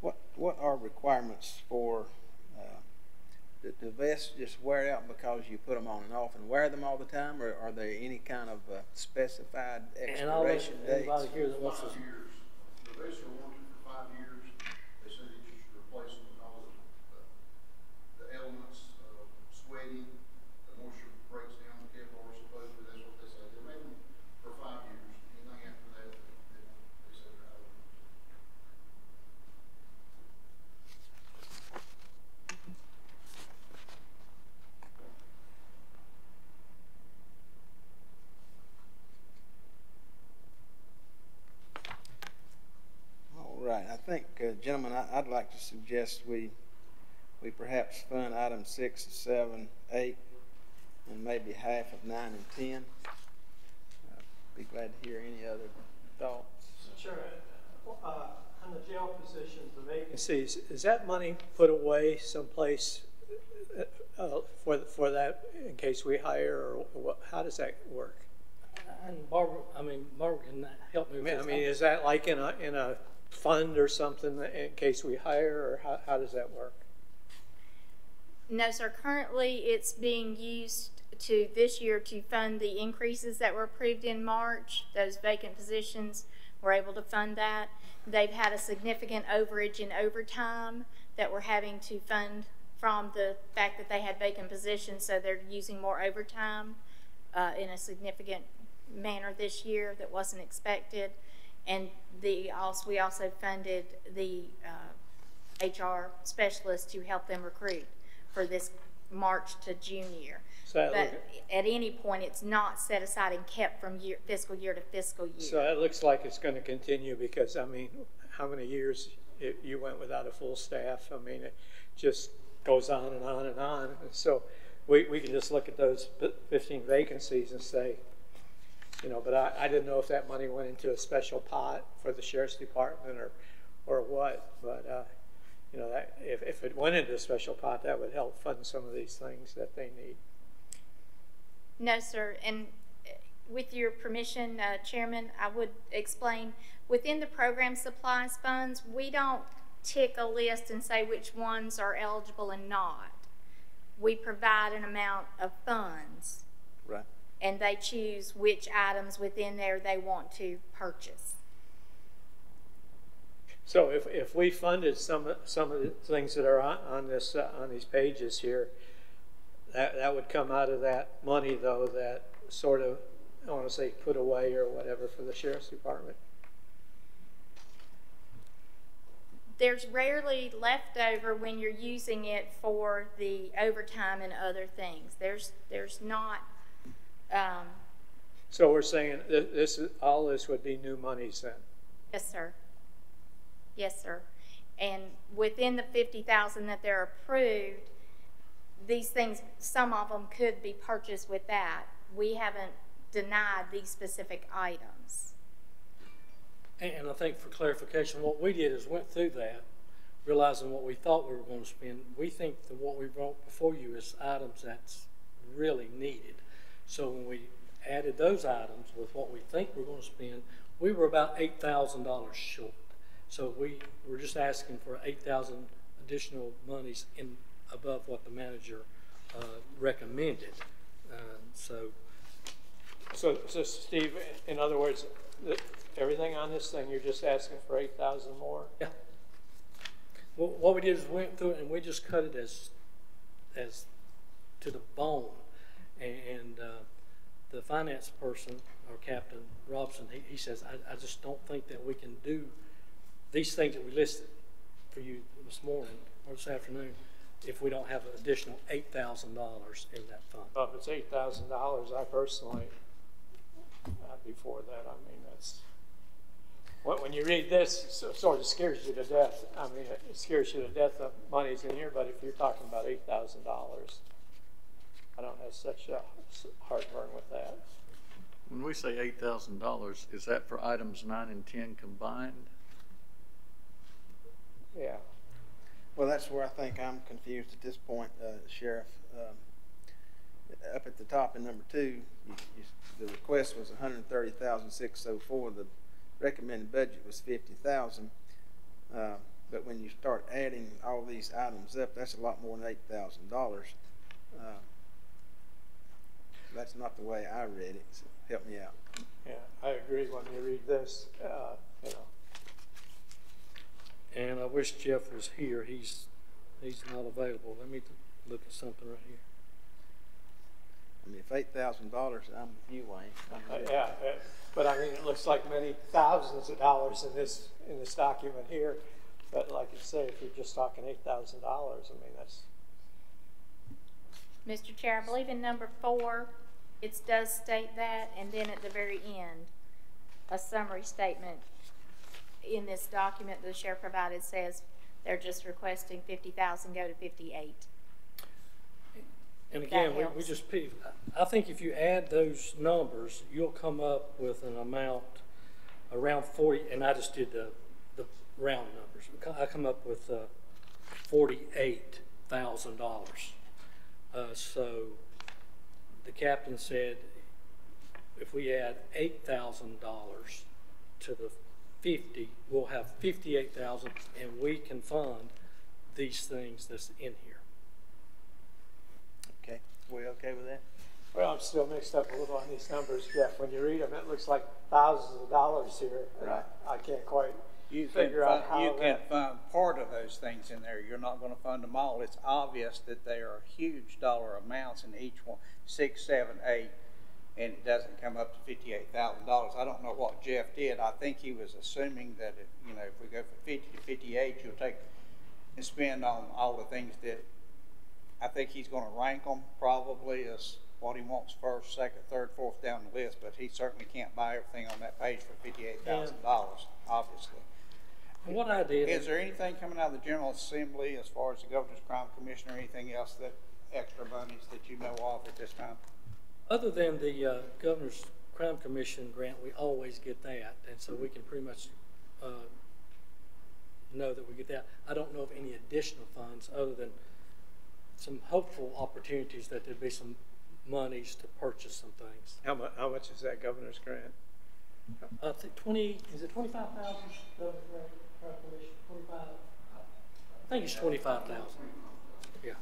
What, what are requirements for, do, do vests just wear out because you put them on and off and wear them all the time, or are there any kind of uh, specified And I'll expiration dates? anybody here that wants to, Five years. The base are warranted for five years. They said that you should replace them because of the, the elements of sweating, the moisture breaks down the Kevlar supposedly, that's what they say. They made them for five years. Anything after that, they, they, they say they're out of warranty. All right, I think, uh, gentlemen, I, I'd like to suggest we, we perhaps fund items six, seven, eight, and maybe half of nine and ten. Uh, Be glad to hear any other thoughts. Sure. Uh, on the jail positions, the vacancies, is that money put away someplace uh, uh, for, for that in case we hire, or what, how does that work? and Barbara, I mean, Barbara can help me I mean, this. I mean, is that like in a, in a fund or something in case we hire, or how, how does that work? No, sir, currently it's being used to this year to fund the increases that were approved in March. Those vacant positions were able to fund that. They've had a significant overage in overtime that we're having to fund from the fact that they had vacant positions, so they're using more overtime uh, in a significant manner this year that wasn't expected. And the, also, we also funded the uh, HR specialist to help them recruit for this March to June year. So But at any point, it's not set aside and kept from year, fiscal year to fiscal year. So it looks like it's gonna continue because, I mean, how many years it- you went without a full staff? I mean, it just goes on and on and on. So we, we can just look at those fifteen vacancies and say, you know, but I, I didn't know if that money went into a special pot for the sheriff's department or, or what. But, uh, you know, that, if, if it went into a special pot, that would help fund some of these things that they need. No, sir, and uh, with your permission, uh, Chairman, I would explain, within the program supplies funds, we don't tick a list and say which ones are eligible and not. We provide an amount of funds, Right. And they choose which items within there they want to purchase. So if, if we funded some, some of the things that are on, on this, uh, on these pages here, that, that would come out of that money though, that sort of, I wanna say put away or whatever for the sheriff's department. There's rarely leftover when you're using it for the overtime and other things. There's, there's not, um, So we're saying that this, is all this would be new monies then? Yes, sir. Yes, sir. And within the fifty thousand that they're approved, these things, some of them could be purchased with that. We haven't denied these specific items. And, and I think for clarification, what we did is went through that, realizing what we thought we were gonna spend. We think that what we brought before you is items that's really needed. So when we added those items with what we think we're gonna spend, we were about eight thousand dollars short. So we were just asking for eight thousand additional monies in, above what the manager, uh, recommended. Uh, so, So, so Steve, in other words, the, everything on this thing, you're just asking for eight thousand more? Yeah. What, what we did is went through it and we just cut it as, as to the bone. And, uh, the finance person, or Captain Robson, he, he says, I, I just don't think that we can do these things that we listed for you this morning or this afternoon if we don't have an additional eight thousand dollars in that fund. Well, if it's eight thousand dollars, I personally, I'd be for that, I mean, that's, when, you read this, it sort of scares you to death. I mean, it scares you to death the money's in here, but if you're talking about eight thousand dollars, I don't have such a s- heartburn with that. When we say eight thousand dollars, is that for items nine and ten combined? Yeah, Well, that's where I think I'm confused at this point, uh, Sheriff. Um, Up at the top in number two, you, you, the request was hundred and thirty thousand six oh four, the recommended budget was fifty thousand. Uh, but when you start adding all these items up, that's a lot more than eight thousand dollars. Uh, That's not the way I read it, so help me out. yeah, I agree when you read this, uh, you know. And I wish Jeff was here. He's, he's not available. Let me look at something right here. I mean, if eight thousand dollars, I'm with you, Wayne. Uh, Yeah, uh, but I mean, it looks like many thousands of dollars in this, in this document here. But like you say, if you're just talking eight thousand dollars, I mean, that's, Mr. Chair, I believe in number four, it does state that, and then at the very end, a summary statement in this document the sheriff provided says they're just requesting fifty thousand, go to fifty-eight. And again, we, we just, I think if you add those numbers, you'll come up with an amount around forty, and I just did the, the round numbers. I come up with, uh, forty-eight thousand dollars. Uh, so the captain said, if we add eight thousand dollars to the fifty, we'll have fifty-eight thousand, and we can fund these things that's in here. Okay, we okay with that? Well, I'm still mixed up a little on these numbers, Jeff. When you read them, it looks like thousands of dollars here. and I- Right. I can't quite You can figure out you how can that. fund part of those things in there. You're not gonna fund them all. It's obvious that they are huge dollar amounts in each one, six, seven, eight, and it doesn't come up to fifty-eight thousand dollars. I don't know what Jeff did. I think he was assuming that, it- you know, if we go from fifty to fifty-eight, you'll take and spend on all the things that, I think he's gonna rank them probably as what he wants first, second, third, fourth down the list, but he certainly can't buy everything on that page for fifty-eight thousand dollars, obviously. And What I did. Is there anything coming out of the General Assembly as far as the Governor's Crime Commission or anything else that, extra monies that you know of at this time? Other than the uh, Governor's Crime Commission grant, we always get that, and so we can pretty much uh, know that we get that. I don't know of any additional funds other than some hopeful opportunities that there'd be some monies to purchase some things. How mu, how much is that governor's grant? I think twenty, is it twenty-five thousand, Governor's Crime Crime Commission, twenty-five? I think it's twenty-five thousand, yeah.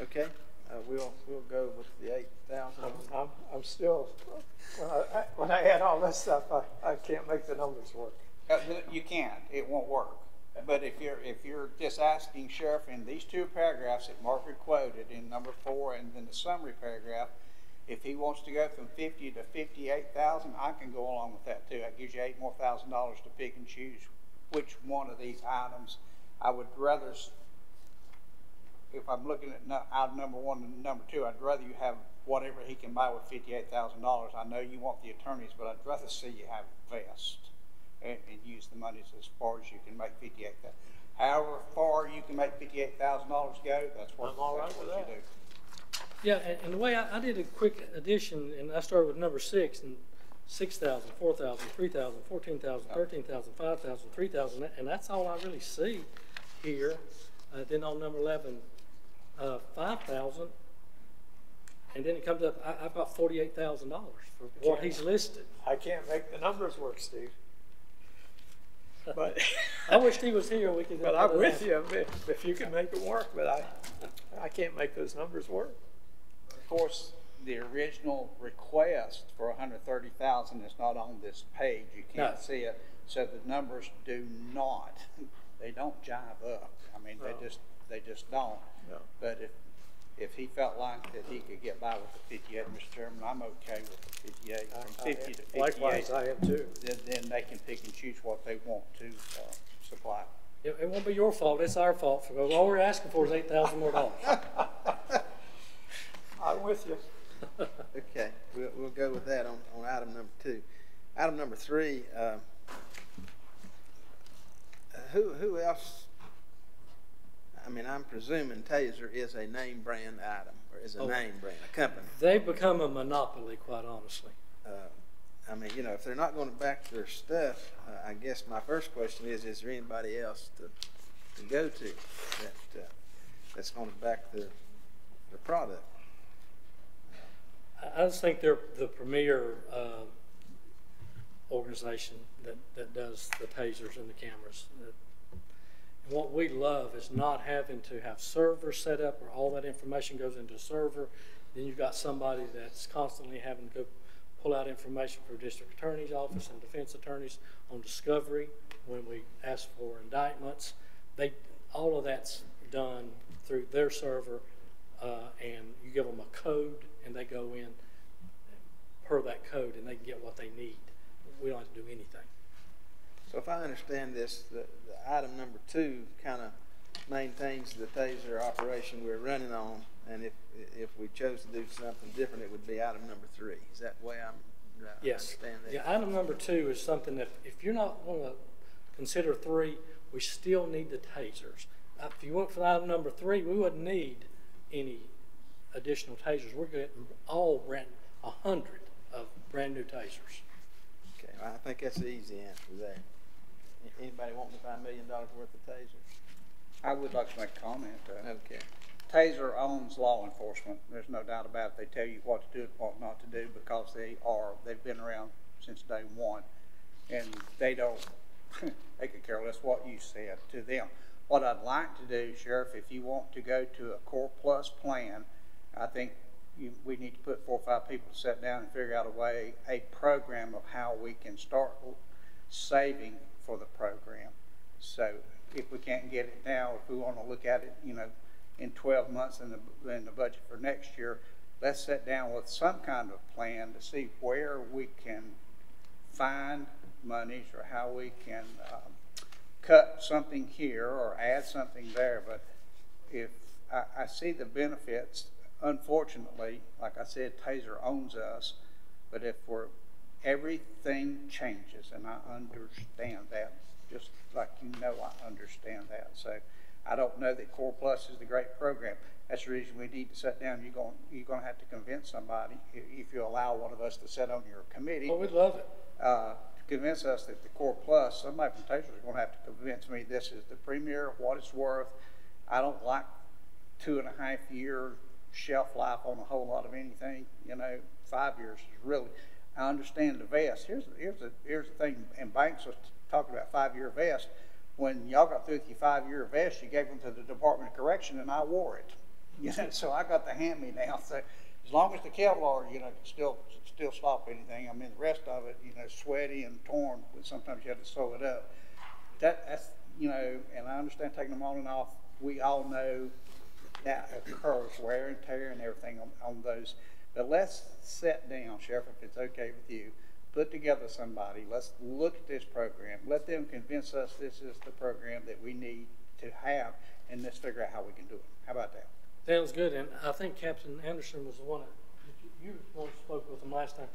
Okay, uh, we'll, we'll go with the eight thousand. I'm, I'm, I'm still, when I, I- when I add all this stuff, I, I can't make the numbers work. Uh, You can't, it won't work. But if you're, if you're just asking Sheriff in these two paragraphs that Margaret quoted in number four and then the summary paragraph, if he wants to go from fifty to fifty-eight thousand, I can go along with that too. That gives you eight more thousand dollars to pick and choose which one of these items. I would rather, if I'm looking at item number one and number two, I'd rather you have whatever he can buy with fifty-eight thousand dollars. I know you want the attorneys, but I'd rather see you have vest and, and use the monies as far as you can make fifty-eight thousand. However far you can make fifty-eight thousand dollars go, that's what, I'm all that's right with you that. do. Yeah, and, and the way I, I did a quick addition, and I started with number six, and six thousand, four thousand, three thousand, fourteen thousand, thirteen thousand, five thousand, three thousand, and that's all I really see here. Uh, then on number eleven, uh, five thousand, and then it comes up, I, I've got forty-eight thousand dollars for what he's listed. I can't make the numbers work, Steve. But, I wish he was here, we could. but I'm with you if, if you can make it work, but I, I can't make those numbers work. Of course, the original request for hundred thirty thousand is not on this page, you can't No. see it. So the numbers do not, they don't jive up. I mean, No. they just, they just don't. No. But if, if he felt like that he could get by with the fifty-eight, Mr. Chairman, I'm okay with the fifty-eight, I- from I- fifty to fifty-eight. Likewise, I am too. Then, then they can pick and choose what they want to, uh, supply. It, it won't be your fault, it's our fault, all we're asking for is 8,000 more dollars. I'm with you. Okay, we'll, we'll go with that on, on item number two. Item number three, uh, uh, who, who else, I mean, I'm presuming Taser is a name brand item, or is a Oh. name brand, a company. They've become a monopoly, quite honestly. Uh, I mean, you know, if they're not gonna back their stuff, uh, I guess my first question is, is there anybody else to, to go to that, uh, that's gonna back the, the product? I, just think they're the premier, uh, organization that, that does the tasers and the cameras. And what we love is not having to have servers set up where all that information goes into a server. Then you've got somebody that's constantly having to go pull out information for district attorney's office and defense attorneys on discovery when we ask for indictments. They, all of that's done through their server, uh, and you give them a code and they go in per that code and they can get what they need. We don't have to do anything. So if I understand this, the, the item number two kind of maintains the taser operation we're running on, and if, if we chose to do something different, it would be item number three. Is that the way I'm, I Yes. understand that? Yeah, item number two is something that, if you're not gonna consider three, we still need the tasers. Uh, If you went for item number three, we wouldn't need any additional tasers. We're getting all brand, a hundred of brand-new tasers. Okay, well, I think that's the easy answer there. A- Anybody wanting to buy a million dollars worth of tasers? I would like to make a comment. uh, Okay. Taser owns law enforcement. There's no doubt about it. They tell you what to do and what not to do because they are, they've been around since day one. And they don't, they could care less what you said to them. What I'd like to do, Sheriff, if you want to go to a Core Plus plan, I think you, we need to put four or five people to sit down and figure out a way, a program of how we can start saving for the program. So if we can't get it now, if we want to look at it, you know, in twelve months in the, in the budget for next year, let's sit down with some kind of plan to see where we can find monies or how we can, um, cut something here or add something there, but if, I, I see the benefits, unfortunately, like I said, Taser owns us, but if we're, everything changes, and I understand that, just like you know I understand that, so I don't know that Core Plus is the great program. That's the reason we need to sit down, you're going, you're gonna have to convince somebody, if, you allow one of us to sit on your committee Well, we'd love it. uh, to convince us that the Core Plus, somebody from Taser is gonna have to convince me this is the premier, what it's worth. I don't like two and a half year shelf life on a whole lot of anything, you know, five years is really, I understand the vest. Here's, here's the, here's the thing, and Banks was talking about five-year vest. When y'all got through with your five-year vest, you gave them to the Department of Correction and I wore it. You know, so I got the hand-me-down, so as long as the Kevlar, you know, can still, still stop anything, I mean, the rest of it, you know, sweaty and torn, but sometimes you have to sew it up. That, that's, you know, and I understand taking them on and off, we all know that occurs, wear and tear and everything on, on those. But let's sit down, Sheriff, if it's okay with you, put together somebody, let's look at this program, let them convince us this is the program that we need to have, and let's figure out how we can do it. How about that? Sounds good, and I think Captain Anderson was the one, that- you, you spoke with him last time.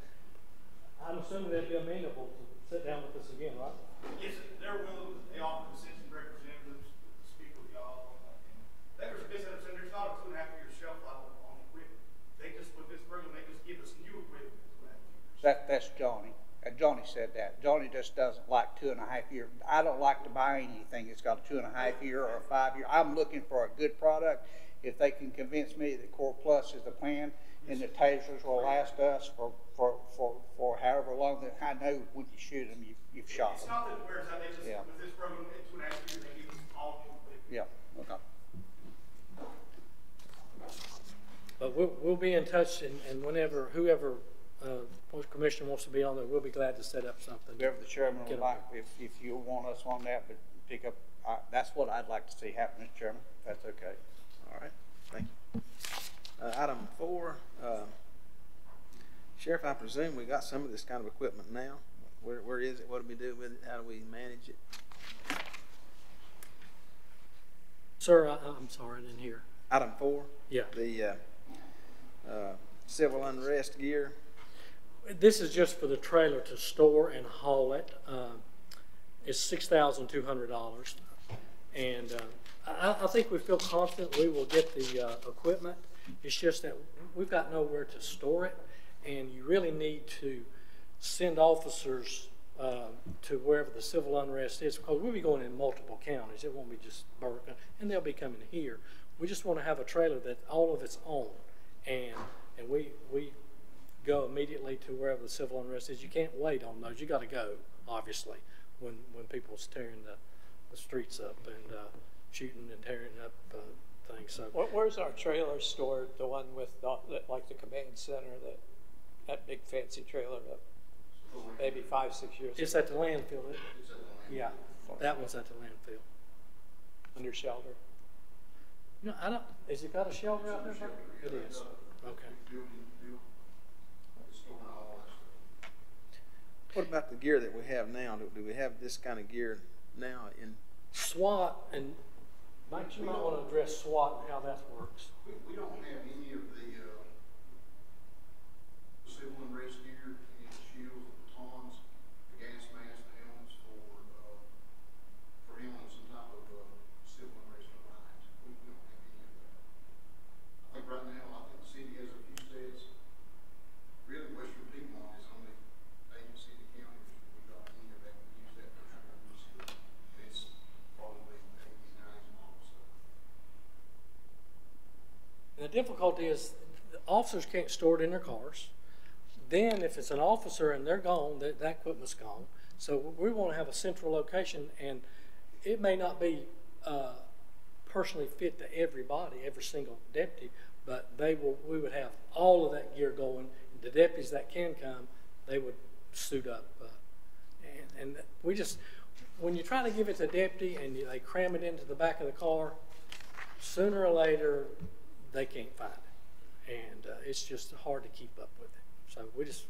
I'm assuming they'd be amenable to sit down with us again, right? Yes, sir. they're willing, they offer to send some representatives to speak with y'all. There's a business center, there's not a two and a half year shelf life on, on equipment. They just, with this program, they just give us new equipment. two and a half years. That, that's Johnny. Uh, Johnny said that. Johnny just doesn't like two and a half year. I don't like to buy anything that's got a two and a half year or a five year. I'm looking for a good product. If they can convince me that Core Plus is the plan and the tasers will last us for, for, for, for however long that I know when you shoot them, you, you've shot It's them. not that it wears out, they just, Yeah. with this program, in two and a half years, they give us all new equipment. Yeah, okay. But we'll, we'll be in touch, and, and whenever, whoever, uh, post commissioner wants to be on there, we'll be glad to set up something. Whoever the chairman Get would 'em. like, if, if you want us on that, but pick up, uh, that's what I'd like to see happen, Mr. Chairman, if that's okay. All right, thank you. Uh, item four, uh, Sheriff, I presume we got some of this kind of equipment now. Where, where is it? What do we do with it? How do we manage it? Sir, I, I'm sorry, I didn't hear. Item four, Yeah. the, uh, uh, civil unrest gear. This is just for the trailer to store and haul it. Uh, It's six thousand two hundred dollars. And uh, I, I think we feel confident we will get the uh, equipment. It's just that we've got nowhere to store it. And you really need to send officers uh, to wherever the civil unrest is, because we'll be going in multiple counties. It won't be just Burke, and they'll be coming here. We just want to have a trailer that all of its own. And, and we, we go immediately to wherever the civil unrest is. You can't wait on those. You got to go, obviously, when, when people's tearing the, the streets up and uh, shooting and tearing up uh, things. So where's our trailer stored, the one with, the- like the command center, that, that big fancy trailer that maybe five, six years it's ago, at the landfill. it? Yeah, that one's at the landfill. under shelter? No, I don't, has it got a shelter out there? It is, okay. Building, build, it's storing all that stuff. What about the gear that we have now? Do, do we have this kind of gear now in? SWAT, and Mike, you might want to address SWAT and how that works. We, we don't have any of the, uh, civil unrest gear, any of the shields, the batons, the gas masks, the helmets for, uh, for handling some type of, uh, civil unrest riots. We, we don't have any of that. I think right now, I think the city has a few sets. Really, Western Piedmont is the only agency in the county that we got any of that, we use that for sure. And it's probably eighty, ninety models, so. And the difficulty is, the officers can't store it in their cars. Then if it's an officer and they're gone, that, that equipment's gone. So we want to have a central location, and it may not be uh, personally fit to everybody, every single deputy, but they will, we would have all of that gear going. The deputies that can come, they would suit up. uh, And, and we just, when you try to give it to a deputy and you- they cram it into the back of the car, sooner or later, they can't find it. And uh, it's just hard to keep up with it. So we just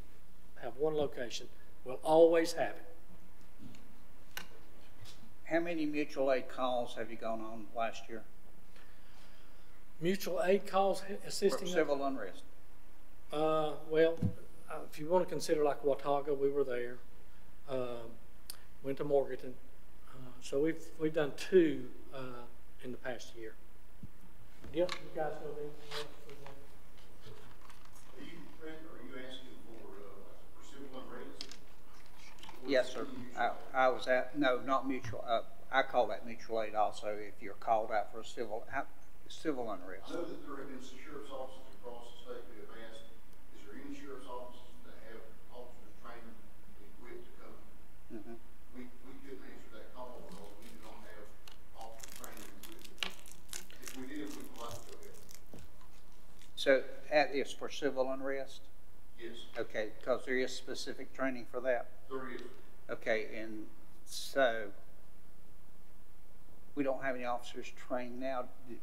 have one location. We'll always have it. How many mutual aid calls have you gone on last year Mutual aid calls for assisting. us- civil unrest? Uh, well, uh, if you want to consider like Watauga, we were there. Um, went to Morganton. Uh, so we've, we've done two, uh, in the past year. Do you, you guys know anything else? we want? Are you, Brent, are you asking for, uh, for civil unrest? Yes, sir. I, I was at, no, not mutual, uh, I call that mutual aid also if you're called out for a civil, how- civil I unrest. know that there have been some sheriff's offices across the state that have asked, is there any sheriff's offices that have officers trained and equipped to come? Mhm. We, we couldn't answer that call because we do not have officer training and equipment. If we did, we would like to go ahead. So that is for civil unrest? Yes, Okay, because there is specific training for that. there is. Okay, and so we don't have any officers trained now. The,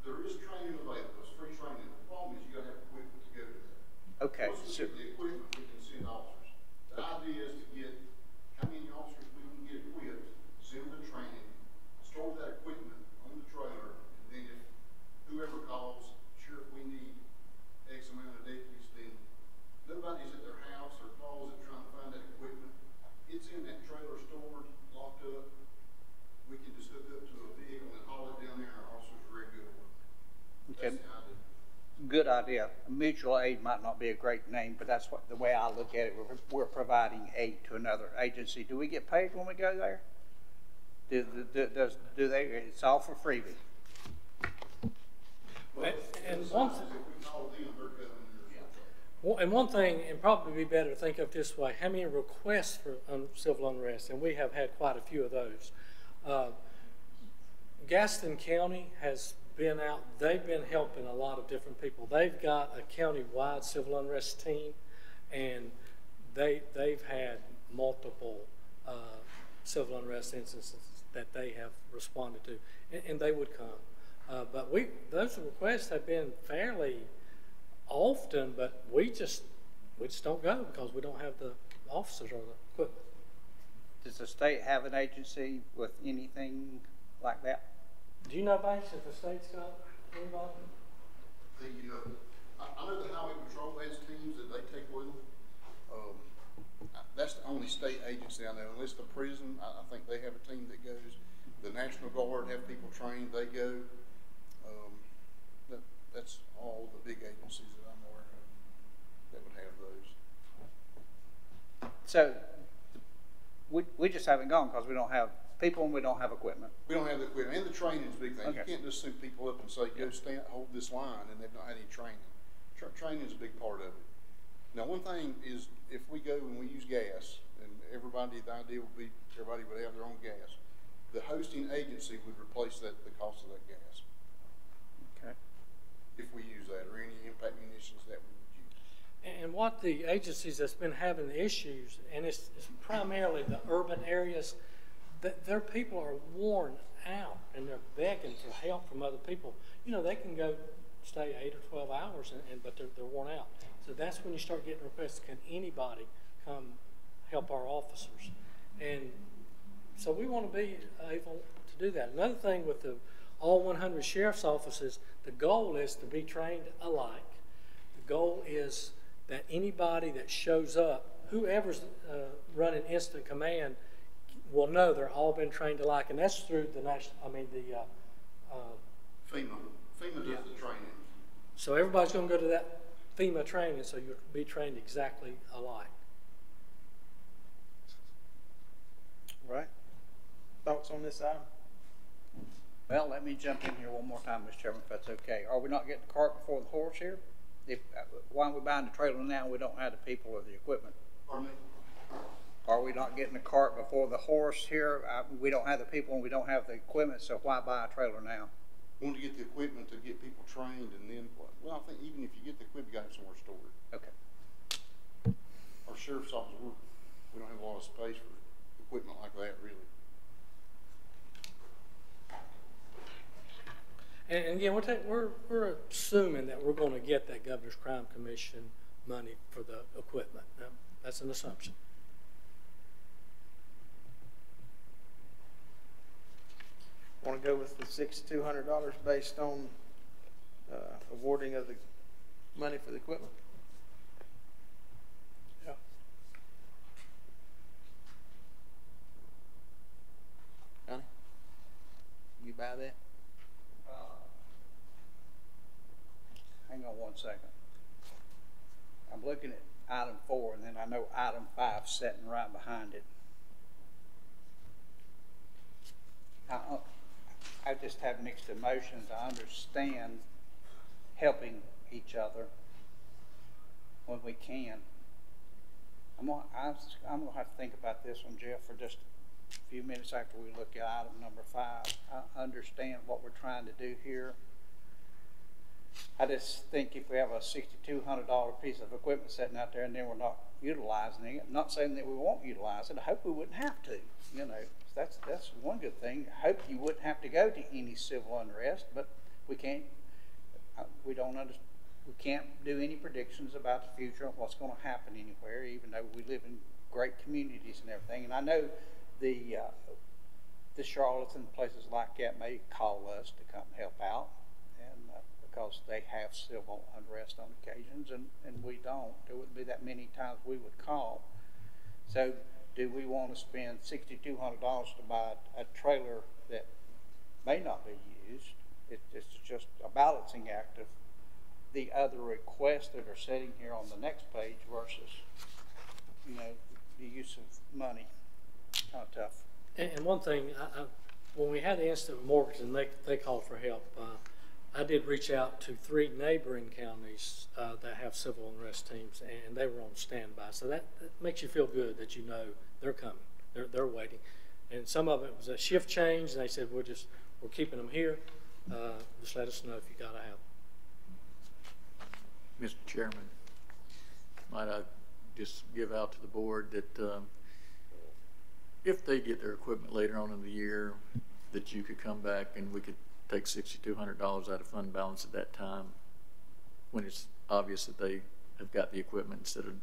there is training available, it's free training. The problem is you gotta have equipment to go to that. Okay, Once so, the equipment, we can send officers. The idea is to get how many officers we can get equipped, send them to training, store that equipment on the trailer, and then if whoever calls, sheriff, we need X amount of deputies, then nobody's at their house or closet trying to find that equipment. It's in that trailer stored, locked up. We can just hook up to a vehicle and haul it down there, and our officers are ready to go to work. okay, That's the idea. Good idea. Mutual aid might not be a great name, but that's what, the way I look at it, we're, we're providing aid to another agency. Do we get paid when we go there? Do, do, does, do they, it's all for freebie? And- And one. Well, and one thing, and probably be better to think of this way, how many requests for un- civil unrest, and we have had quite a few of those. Uh, Gaston County has been out, they've been helping a lot of different people. They've got a county-wide civil unrest team, and they, they've had multiple, uh, civil unrest instances that they have responded to, and, and they would come. Uh, but we, those requests have been fairly, often, but we just, we just don't go because we don't have the officers or the equipment. Does the state have an agency with anything like that? Do you know, Banks, if the state's got anybody? The, uh, I, I know the highway patrol has teams that they take with them. Um, that's the only state agency I know, unless the prison, I, I think they have a team that goes. The National Guard have people trained, they go. Um, that, that's all the big agencies that I'm aware of that would have those. So, we, we just haven't gone because we don't have people and we don't have equipment. We don't have the equipment, and the training's a big thing. You can't just send people up and say, go stand, hold this line, and they've not had any training. Tra- training's a big part of it. Now, one thing is, if we go and we use gas, and everybody, the idea would be, everybody would have their own gas, the hosting agency would replace that, the cost of that gas, Okay. if we use that, or any impact munitions that we would use. And what the agencies that's been having the issues, and it's, it's primarily the urban areas, that their people are worn out and they're begging for help from other people. You know, they can go stay eight or twelve hours and, and but they're, they're worn out. So that's when you start getting requests, can anybody come help our officers? And so we want to be able to do that. Another thing with the all 100 sheriff's offices, the goal is to be trained alike. The goal is that anybody that shows up, whoever's uh, running instant command, will know they're all been trained alike, and that's through the national. I mean the. Uh, uh, FEMA, FEMA does Yeah. the training. so everybody's going to go to that FEMA training, so you'll be trained exactly alike. Right? Thoughts on this item? Well, let me jump in here one more time, Mr. Chairman, if that's okay. Are we not getting the cart before the horse here? If, uh, why are we buying the trailer now, we don't have the people or the equipment? Pardon me? Are Are we not getting the cart before the horse here? Uh, we don't have the people and we don't have the equipment, so why buy a trailer now? We Want to get the equipment to get people trained and then, well, I think even if you get the equipment, you got to have somewhere to store. Okay. Our sheriff's office, we're, we don't have a lot of space for equipment like that, really. And, and again, we're taking, we're, we're assuming that we're gonna get that Governor's Crime Commission money for the equipment. Now, That's an assumption. Want to go with the sixty-two hundred dollars based on, uh, awarding of the money for the equipment? Yeah. Johnny? You buy that? Hang on one second. I'm looking at item four, and then I know item five sitting right behind it. I, uh, I just have mixed emotions. I understand helping each other when we can. I'm I'm gonna have to think about this one, Jeff, for just a few minutes after we look at item number five. I understand what we're trying to do here. I just think if we have a sixty-two hundred dollar piece of equipment sitting out there and then we're not utilizing it, not saying that we won't utilize it, I hope we wouldn't have to, you know. That's, that's one good thing. I hope you wouldn't have to go to any civil unrest, but we can't, uh, we don't under, we can't do any predictions about the future of what's gonna happen anywhere, even though we live in great communities and everything. And I know the, uh, the Charlottes and places like that may call us to come help out, and, because they have civil unrest on occasions, and, and we don't. There wouldn't be that many times we would call. So, do we want to spend sixty-two hundred dollars to buy a trailer that may not be used? It, it's just a balancing act of the other requests that are sitting here on the next page versus, you know, the use of money. Kind of tough. And, and one thing, I, I, when we had the incident with Morganton, they, they called for help. Uh, I did reach out to three neighboring counties, uh, that have civil unrest teams, and they were on standby. So that, that makes you feel good that you know they're coming, they're, they're waiting. And some of it was a shift change, and they said, we're just, we're keeping them here. Uh, just let us know if you gotta have them. Mr. Chairman, might I just give out to the board that, um, if they get their equipment later on in the year, that you could come back and we could take sixty-two hundred dollars out of fund balance at that time, when it's obvious that they have got the equipment instead of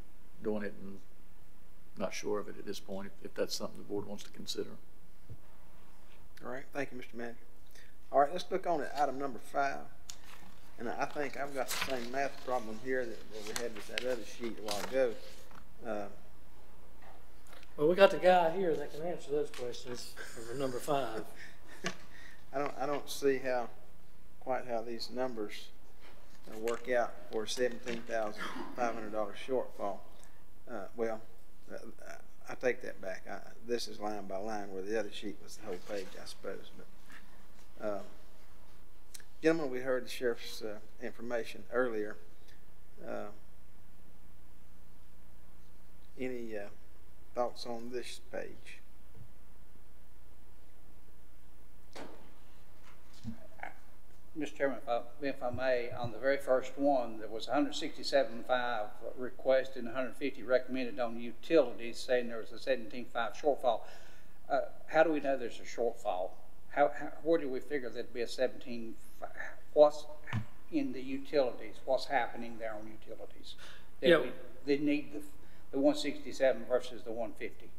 doing it and not sure of it at this point, if- if that's something the board wants to consider. All right, thank you, Mr. Manager. All right, let's look on at item number five. And I think I've got the same math problem here that, that we had with that other sheet a while ago. Uh, Well, we got the guy here that can answer those questions for number five. I don't, I don't see how, quite how these numbers uh, work out for a seventeen thousand five hundred dollar shortfall. Uh, well, uh, I take that back. I, this is line by line where the other sheet was the whole page, I suppose, but, uh, gentlemen, we heard the sheriff's, uh, information earlier. Uh, Any, thoughts on this page? Mr. Chairman, if I, if I may, on the very first one, there was hundred sixty-seven five requested and hundred fifty recommended on utilities, saying there was a seventeen-five shortfall. Uh, how do we know there's a shortfall? How, how, where do we figure there'd be a seventeen, what's in the utilities, what's happening there on utilities? That Yeah. we- They need the, the one sixty-seven versus the one fifty.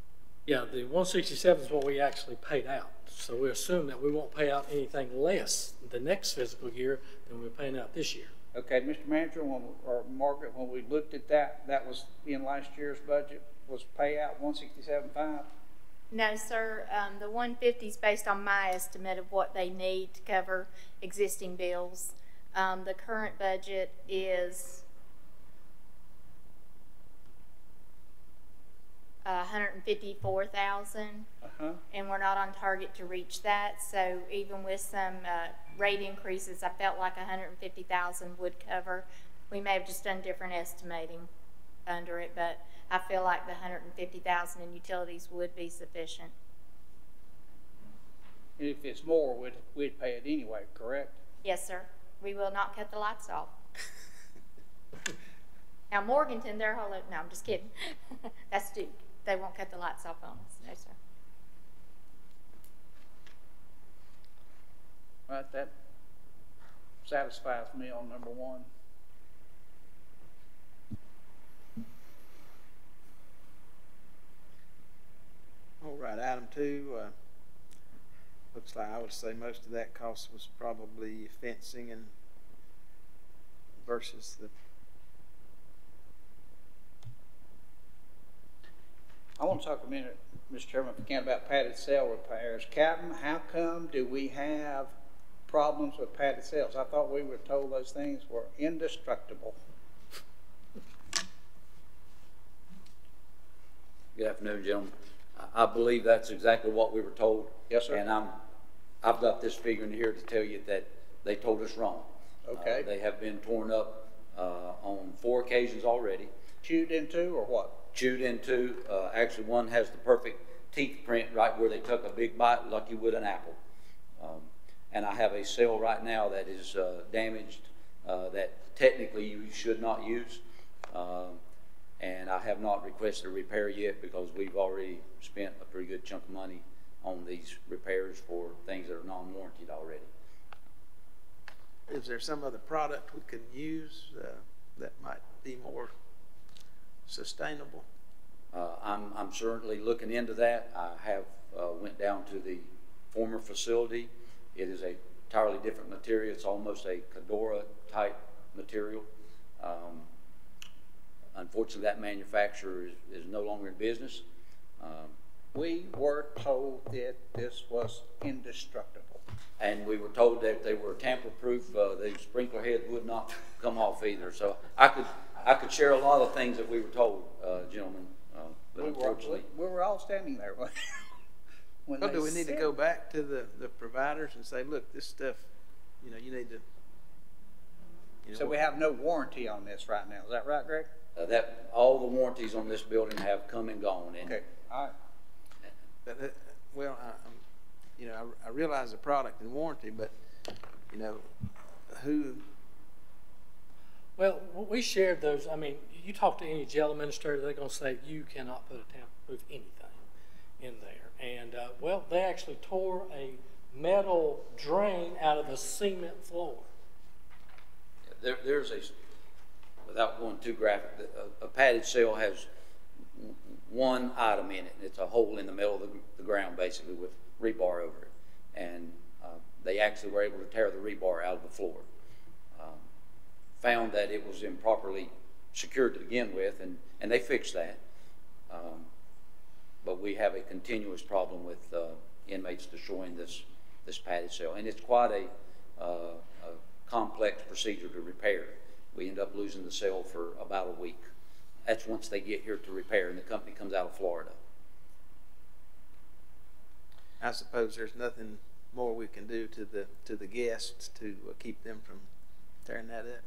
Yeah, the one sixty-seven is what we actually paid out. So we assume that we won't pay out anything less the next fiscal year than we're paying out this year. Okay, Mr. Manager, when, or Margaret, when we looked at that, that was in last year's budget, was payout one sixty-seven five? No, sir, um, the one fifty is based on my estimate of what they need to cover existing bills. Um, the current budget is a hundred and fifty-four thousand, Uh-huh. and we're not on target to reach that, so even with some, uh, rate increases, I felt like hundred and fifty thousand would cover. We may have just done different estimating. under it, but I feel like the hundred and fifty thousand in utilities would be sufficient. And if it's more, we'd, we'd pay it anyway, correct? Yes, sir. We will not cut the lights off. Now Morganton, their whole, no, I'm just kidding. That's Duke. They won't cut the lights off on us. No, sir. Right, that satisfies me on number one. All right, item two, uh, looks like I would say most of that cost was probably fencing and versus the, I want to talk a minute, Mr. Chairman, if can, about padded cell repairs. Captain, how come do we have problems with padded cells? I thought we were told those things were indestructible. Good afternoon, gentlemen. I I believe that's exactly what we were told. Yes, sir. And I'm, I've got this figure in here to tell you that they told us wrong. Okay. Uh, They have been torn up, uh, on four occasions already, Chewed into or what? Chewed into. Uh, actually, one has the perfect teeth print right where they took a big bite like you would an apple. Um, And I have a cell right now that is, uh, damaged, uh, that technically you should not use. Um, and I have not requested a repair yet because we've already spent a pretty good chunk of money on these repairs for things that are non-warranted already. is there some other product we can use, uh, that might be more sustainable? Uh, I'm, I'm certainly looking into that. I have, uh, went down to the former facility. It is a entirely different material. It's almost a Cadora type material. Um, unfortunately, that manufacturer is, is no longer in business. Um, We were told that this was indestructible. And we were told that they were tamper-proof, uh, the sprinkler head would not come off either. So I could, I could share a lot of things that we were told, uh, gentlemen, uh, but We were, we were all standing there when, when Well, they do we need to go back to the, the providers and say, look, this stuff, you know, you need to. you know, So we have no warranty on this right now, is that right, Greg? Uh, that, all the warranties on this building have come and gone, and Okay, all right. But, uh, well, I, I'm, you know, I, I realize the product and warranty, but, you know, who, Well, we shared those, I mean, you talk to any jail administrator, they're gonna say, you cannot put a tamper-proof anything in there. And, uh, well, they actually tore a metal drain out of a cement floor. there, there's a, without going too graphic, a, a padded cell has one item in it, and it's a hole in the middle of the, the ground, basically, with rebar over it. And, uh, they actually were able to tear the rebar out of the floor. Found that it was improperly secured to begin with, and, and they fixed that. Um, but we have a continuous problem with uh, inmates destroying this, this padded cell. And it's quite a, uh, a complex procedure to repair. We end up losing the cell for about a week. That's once they get here to repair, and the company comes out of Florida. I suppose there's nothing more we can do to the, to the guests to uh, keep them from tearing that up.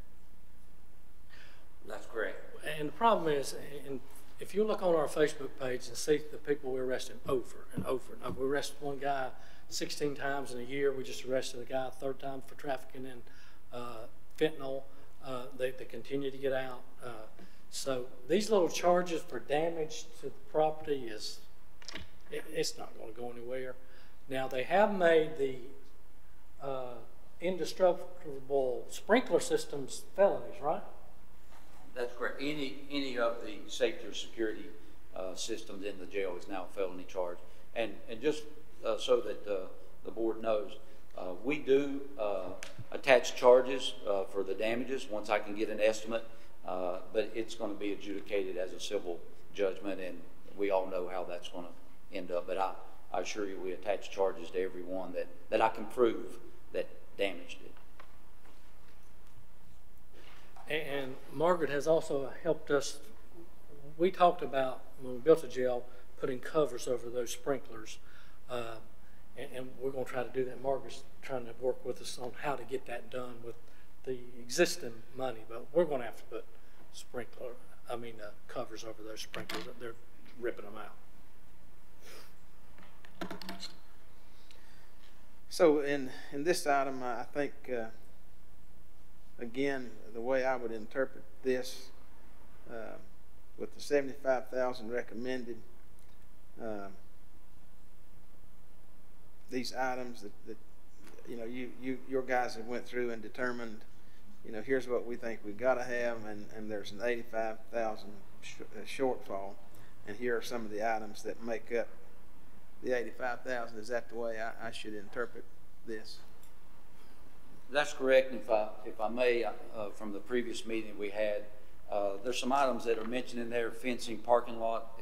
That's correct. And the problem is, and if you look on our Facebook page and see the people we're arresting over and over and over, we arrested one guy sixteen times in a year, we just arrested a guy a third time for trafficking in, uh, fentanyl, uh, they, they continue to get out. Uh, so these little charges for damage to the property is, it, it's not gonna go anywhere. Now, they have made the, uh, indestructible sprinkler systems felonies, right? That's correct. Any, any of the safety or security uh, systems in the jail is now a felony charge. And, and just uh, so that uh, the board knows, uh, we do uh, attach charges uh, for the damages once I can get an estimate, but it's going to be adjudicated as a civil judgment, and we all know how that's going to end up. But I, I assure you, we attach charges to every one that, that I can prove that damaged it. And Margaret has also helped us, we talked about, when we built the jail, putting covers over those sprinklers. Uh, And, and we're gonna try to do that. Margaret's trying to work with us on how to get that done with the existing money, but we're gonna have to put sprinkler I mean, uh, covers over those sprinklers, they're ripping them out. So in, in this item, I think, uh, again, the way I would interpret this, uh, with the seventy-five thousand recommended, uh, these items that, that, you know, you, you, your guys have went through and determined, you know, here's what we think we've gotta have, and, and there's an eighty-five thousand sh- uh, shortfall. And here are some of the items that make up the eighty-five thousand. Is that the way I, I should interpret this? That's correct. If I, if I may, uh, from the previous meeting we had, uh, there's some items that are mentioned in there, fencing, parking lot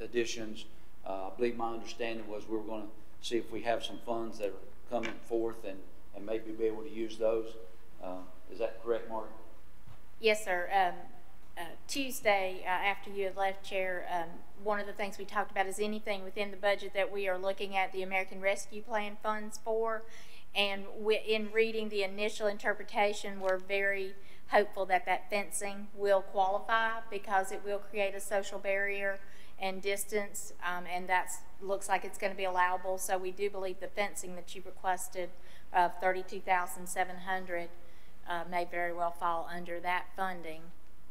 additions. Uh, I believe my understanding was we were gonna see if we have some funds that are coming forth and, and maybe be able to use those. Uh, is that correct, Mark? Yes, sir. Um, uh, Tuesday, uh, after you had left, Chair, um, one of the things we talked about is anything within the budget that we are looking at the American Rescue Plan funds for. And we, in reading the initial interpretation, we're very hopeful that that fencing will qualify because it will create a social barrier and distance, um, and that looks like it's going to be allowable. So we do believe the fencing that you requested of thirty-two thousand seven hundred uh, may very well fall under that funding,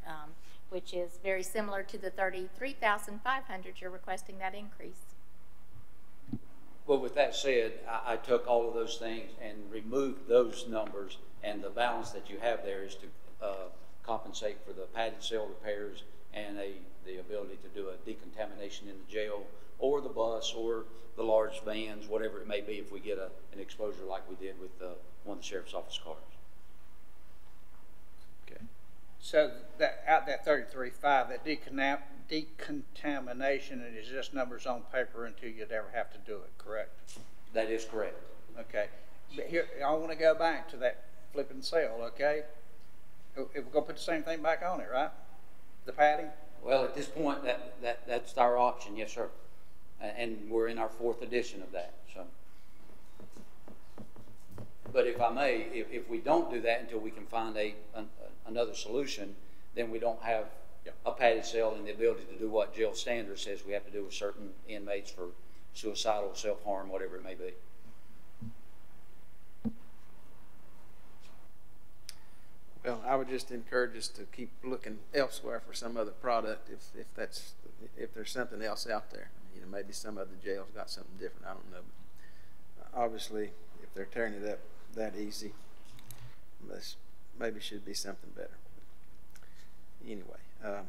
um, which is very similar to the thirty-three thousand five hundred you're requesting that increase. Well, with that said, I, I took all of those things and removed those numbers, and the balance that you have there is to uh, compensate for the padded cell repairs and a, the ability to do a decontamination in the jail or the bus or the large vans, whatever it may be, if we get a, an exposure like we did with uh, one of the sheriff's office cars. Okay. So that, out that thirty-three five, that deconam, decontamination and is just numbers on paper until you'd ever have to do it, correct? That is correct. Okay, but here, I wanna go back to that flipping cell, okay? If we're gonna put the same thing back on it, right? The padding? Well, at this point, that, that, that's our option, yes, sir. And we're in our fourth edition of that, so. But if I may, if, if we don't do that until we can find a, an- another solution, then we don't have a padded cell and the ability to do what jail standard says we have to do with certain inmates for suicidal, self-harm, whatever it may be. Well, I would just encourage us to keep looking elsewhere for some other product if, if that's, if there's something else out there. You know, maybe some other jail's got something different, I don't know. But Obviously, if they're tearing it up that easy, this maybe should be something better. Anyway, um,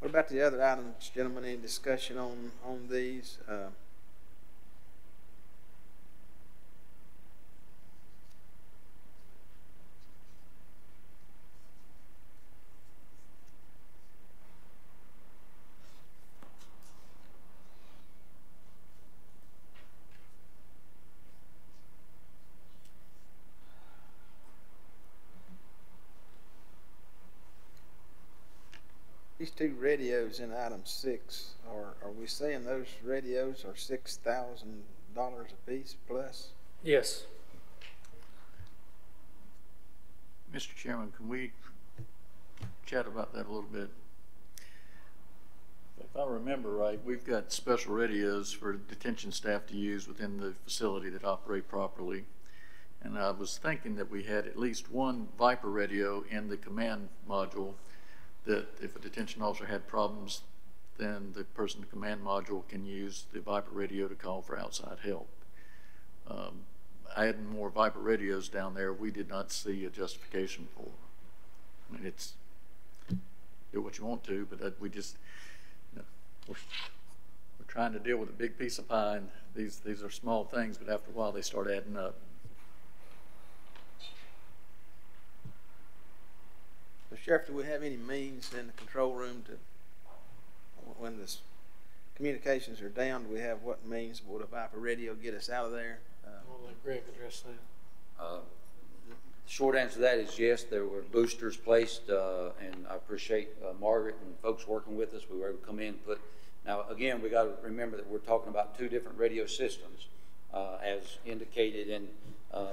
what about the other items, gentlemen? Any discussion on, on these? Uh, two radios in item six, are, are we saying those radios are six thousand dollars apiece plus? Yes. Mr. Chairman, can we chat about that a little bit? If I remember right, we've got special radios for detention staff to use within the facility that operate properly. And I was thinking that we had at least one Viper radio in the command module that if a detention officer had problems, then the person in the command module can use the Viper radio to call for outside help. Um, adding more Viper radios down there, we did not see a justification for. I mean, it's, do what you want to, but that, we just, you know, we're, we're trying to deal with a big piece of pie, and these, these are small things, but after a while, they start adding up. Sheriff, do we have any means in the control room to, when the communications are down, do we have what means would a Viper radio get us out of there? Uh, I'll let Greg address that. Uh, The short answer to that is yes, there were boosters placed, uh, and I appreciate uh, Margaret and folks working with us. We were able to come in and put, now, again, we got to remember that we're talking about two different radio systems, uh, as indicated in um,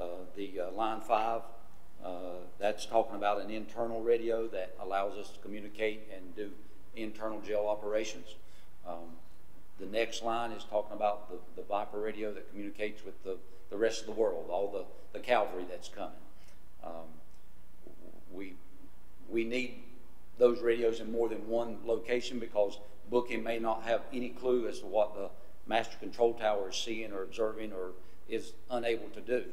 uh, the uh, Line 5 Uh, That's talking about an internal radio that allows us to communicate and do internal jail operations. Um, The next line is talking about the, the Viper radio that communicates with the, the rest of the world, all the, the cavalry that's coming. Um, We, we need those radios in more than one location because booking may not have any clue as to what the master control tower is seeing or observing or is unable to do.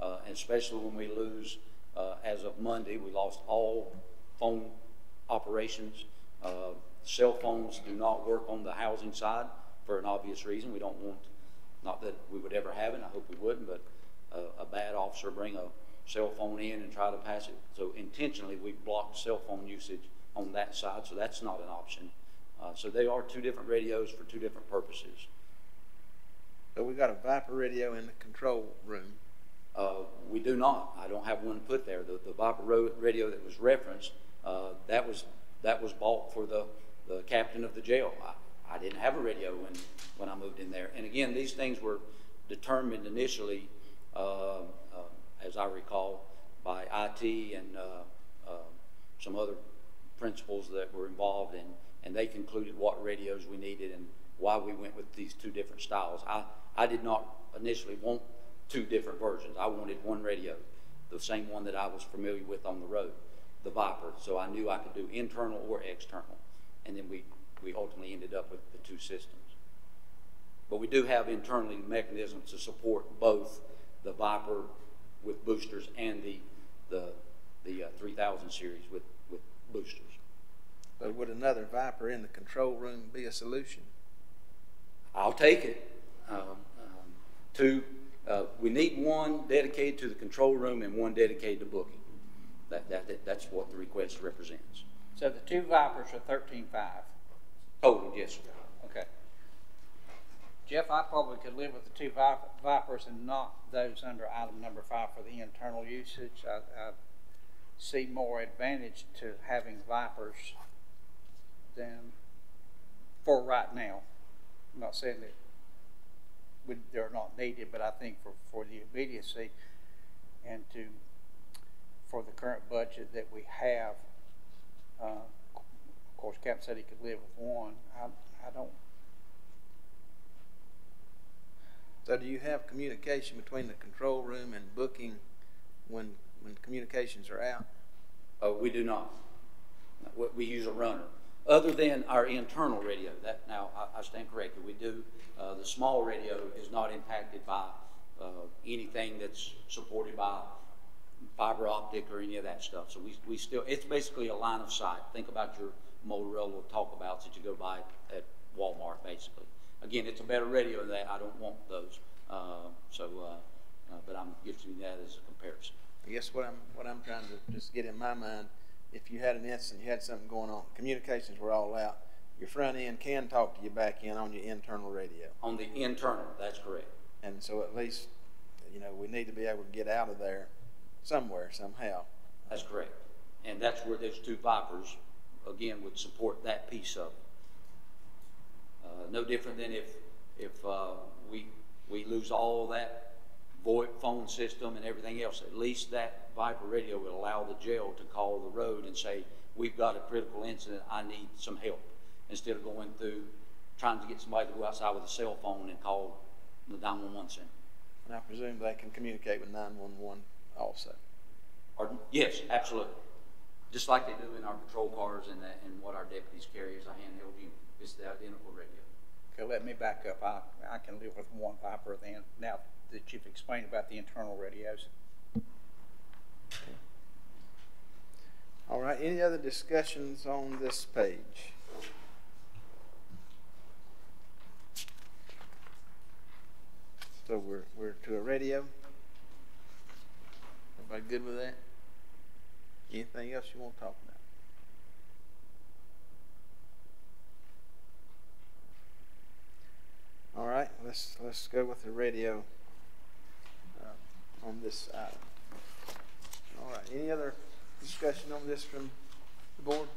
Uh, especially when we lose, uh, as of Monday, we lost all phone operations. Uh, cell phones do not work on the housing side for an obvious reason. We don't want, not that we would ever have it, I hope we wouldn't, but uh, a bad officer bring a cell phone in and try to pass it. So intentionally, we blocked cell phone usage on that side, so that's not an option. Uh, so they are two different radios for two different purposes. So we got a Viper radio in the control room. Uh, we do not. I don't have one put there. The, the Viper radio that was referenced, uh, that was, that was bought for the, the captain of the jail. I, I didn't have a radio when, when I moved in there. And again, these things were determined initially, uh, uh, as I recall, by IT and, uh, uh, some other principals that were involved and, and they concluded what radios we needed and why we went with these two different styles. I, I did not initially want two different versions. I wanted one radio, the same one that I was familiar with on the road, the Viper. So I knew I could do internal or external. And then we, we ultimately ended up with the two systems. But we do have internally mechanisms to support both the Viper with boosters and the, the, the uh, 3000 series with, with boosters. So would another Viper in the control room be a solution? I'll take it. Um, um, two, uh, we need one dedicated to the control room and one dedicated to booking. That, that, that- that's what the request represents. So the two Vipers are thirteen-five. Total, yes, sir. Okay. Jeff, I probably could live with the two Vipers and not those under item number five for the internal usage. I, I see more advantage to having Vipers than for right now. I'm not saying that they're not needed, but I think for, for the immediacy and to, for the current budget that we have, uh, of course, Captain said he could live with one. I, I don't, So do you have communication between the control room and booking when, when communications are out? Uh, we do not. We, we use a runner. Other than our internal radio, that, now, I, I stand corrected, we do, uh, the small radio is not impacted by, uh, anything that's supported by fiber optic or any of that stuff. So we, we still, it's basically a line of sight. Think about your Motorola talkabouts that you go buy at Walmart, basically. Again, it's a better radio than that. I don't want those. Uh, so, uh, uh, but I'm giving you that as a comparison. I guess what I'm, what I'm trying to just get in my mind, if you had an incident, you had something going on, communications were all out, your front end can talk to your back end on your internal radio. On the internal, that's correct. And so at least, you know, we need to be able to get out of there somewhere, somehow. That's correct. And that's where those two Vipers, again, would support that piece of it. Uh, no different than if, if, uh, we, we lose all that VoIP phone system and everything else. At least that Viper radio would allow the jail to call the road and say, we've got a critical incident, I need some help. Instead of going through, trying to get somebody to go outside with a cell phone and call the nine-one-one center. And I presume they can communicate with nine-one-one also. Pardon? Yes, absolutely. Just like they do in our patrol cars and that, and what our deputies carry as a handheld unit. It's the identical radio. okay, let me back up. I, I can live with one Viper then, now that you've explained about the internal radios. All right, any other discussions on this page? So we're, we're to a radio? Everybody good with that? Anything else you want to talk about? All right, let's, let's go with the radio, uh, on this item. All right, any other discussion on this from the board?